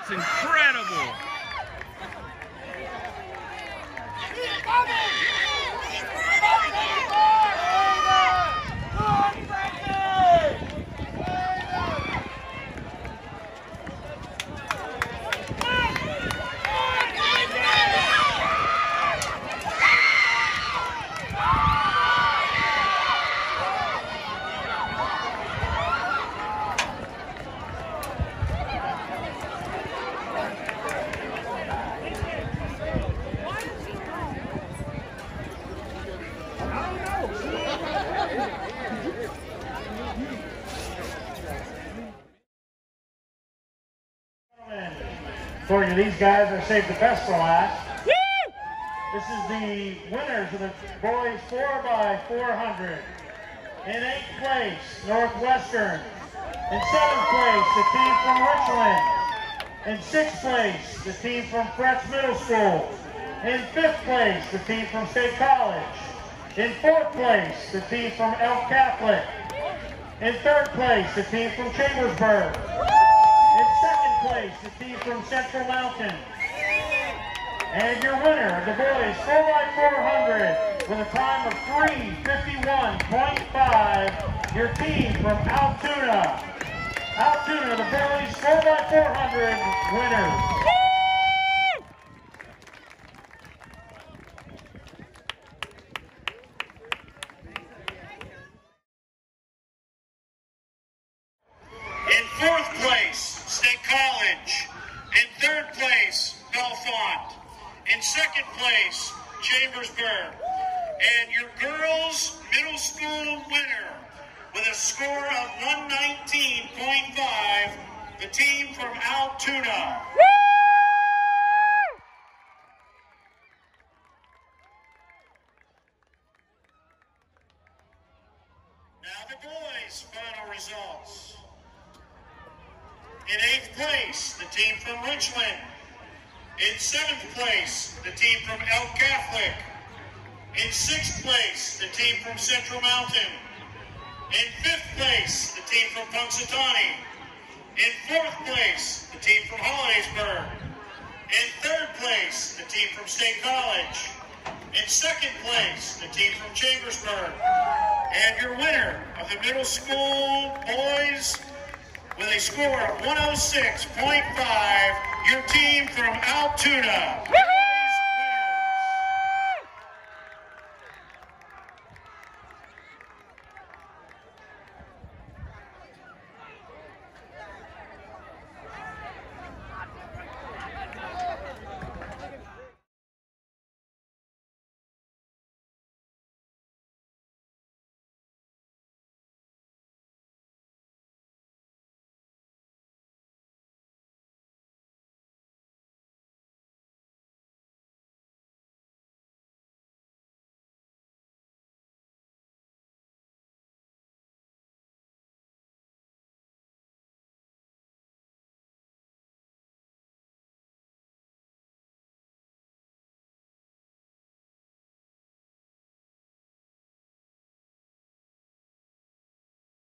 That's incredible! To these guys, I saved the best for last. This is the winners of the boys 4x400. In eighth place, Northwestern. In seventh place, the team from Richland. In sixth place, the team from Fretz Middle School. In fifth place, the team from State College. In fourth place, the team from Elk Catholic. In third place, the team from Chambersburg. Place, the team from Central Mountain. And your winner of the boys 4x400 with a time of 351.5, your team from Altoona. Altoona, the boys 4x400 winners.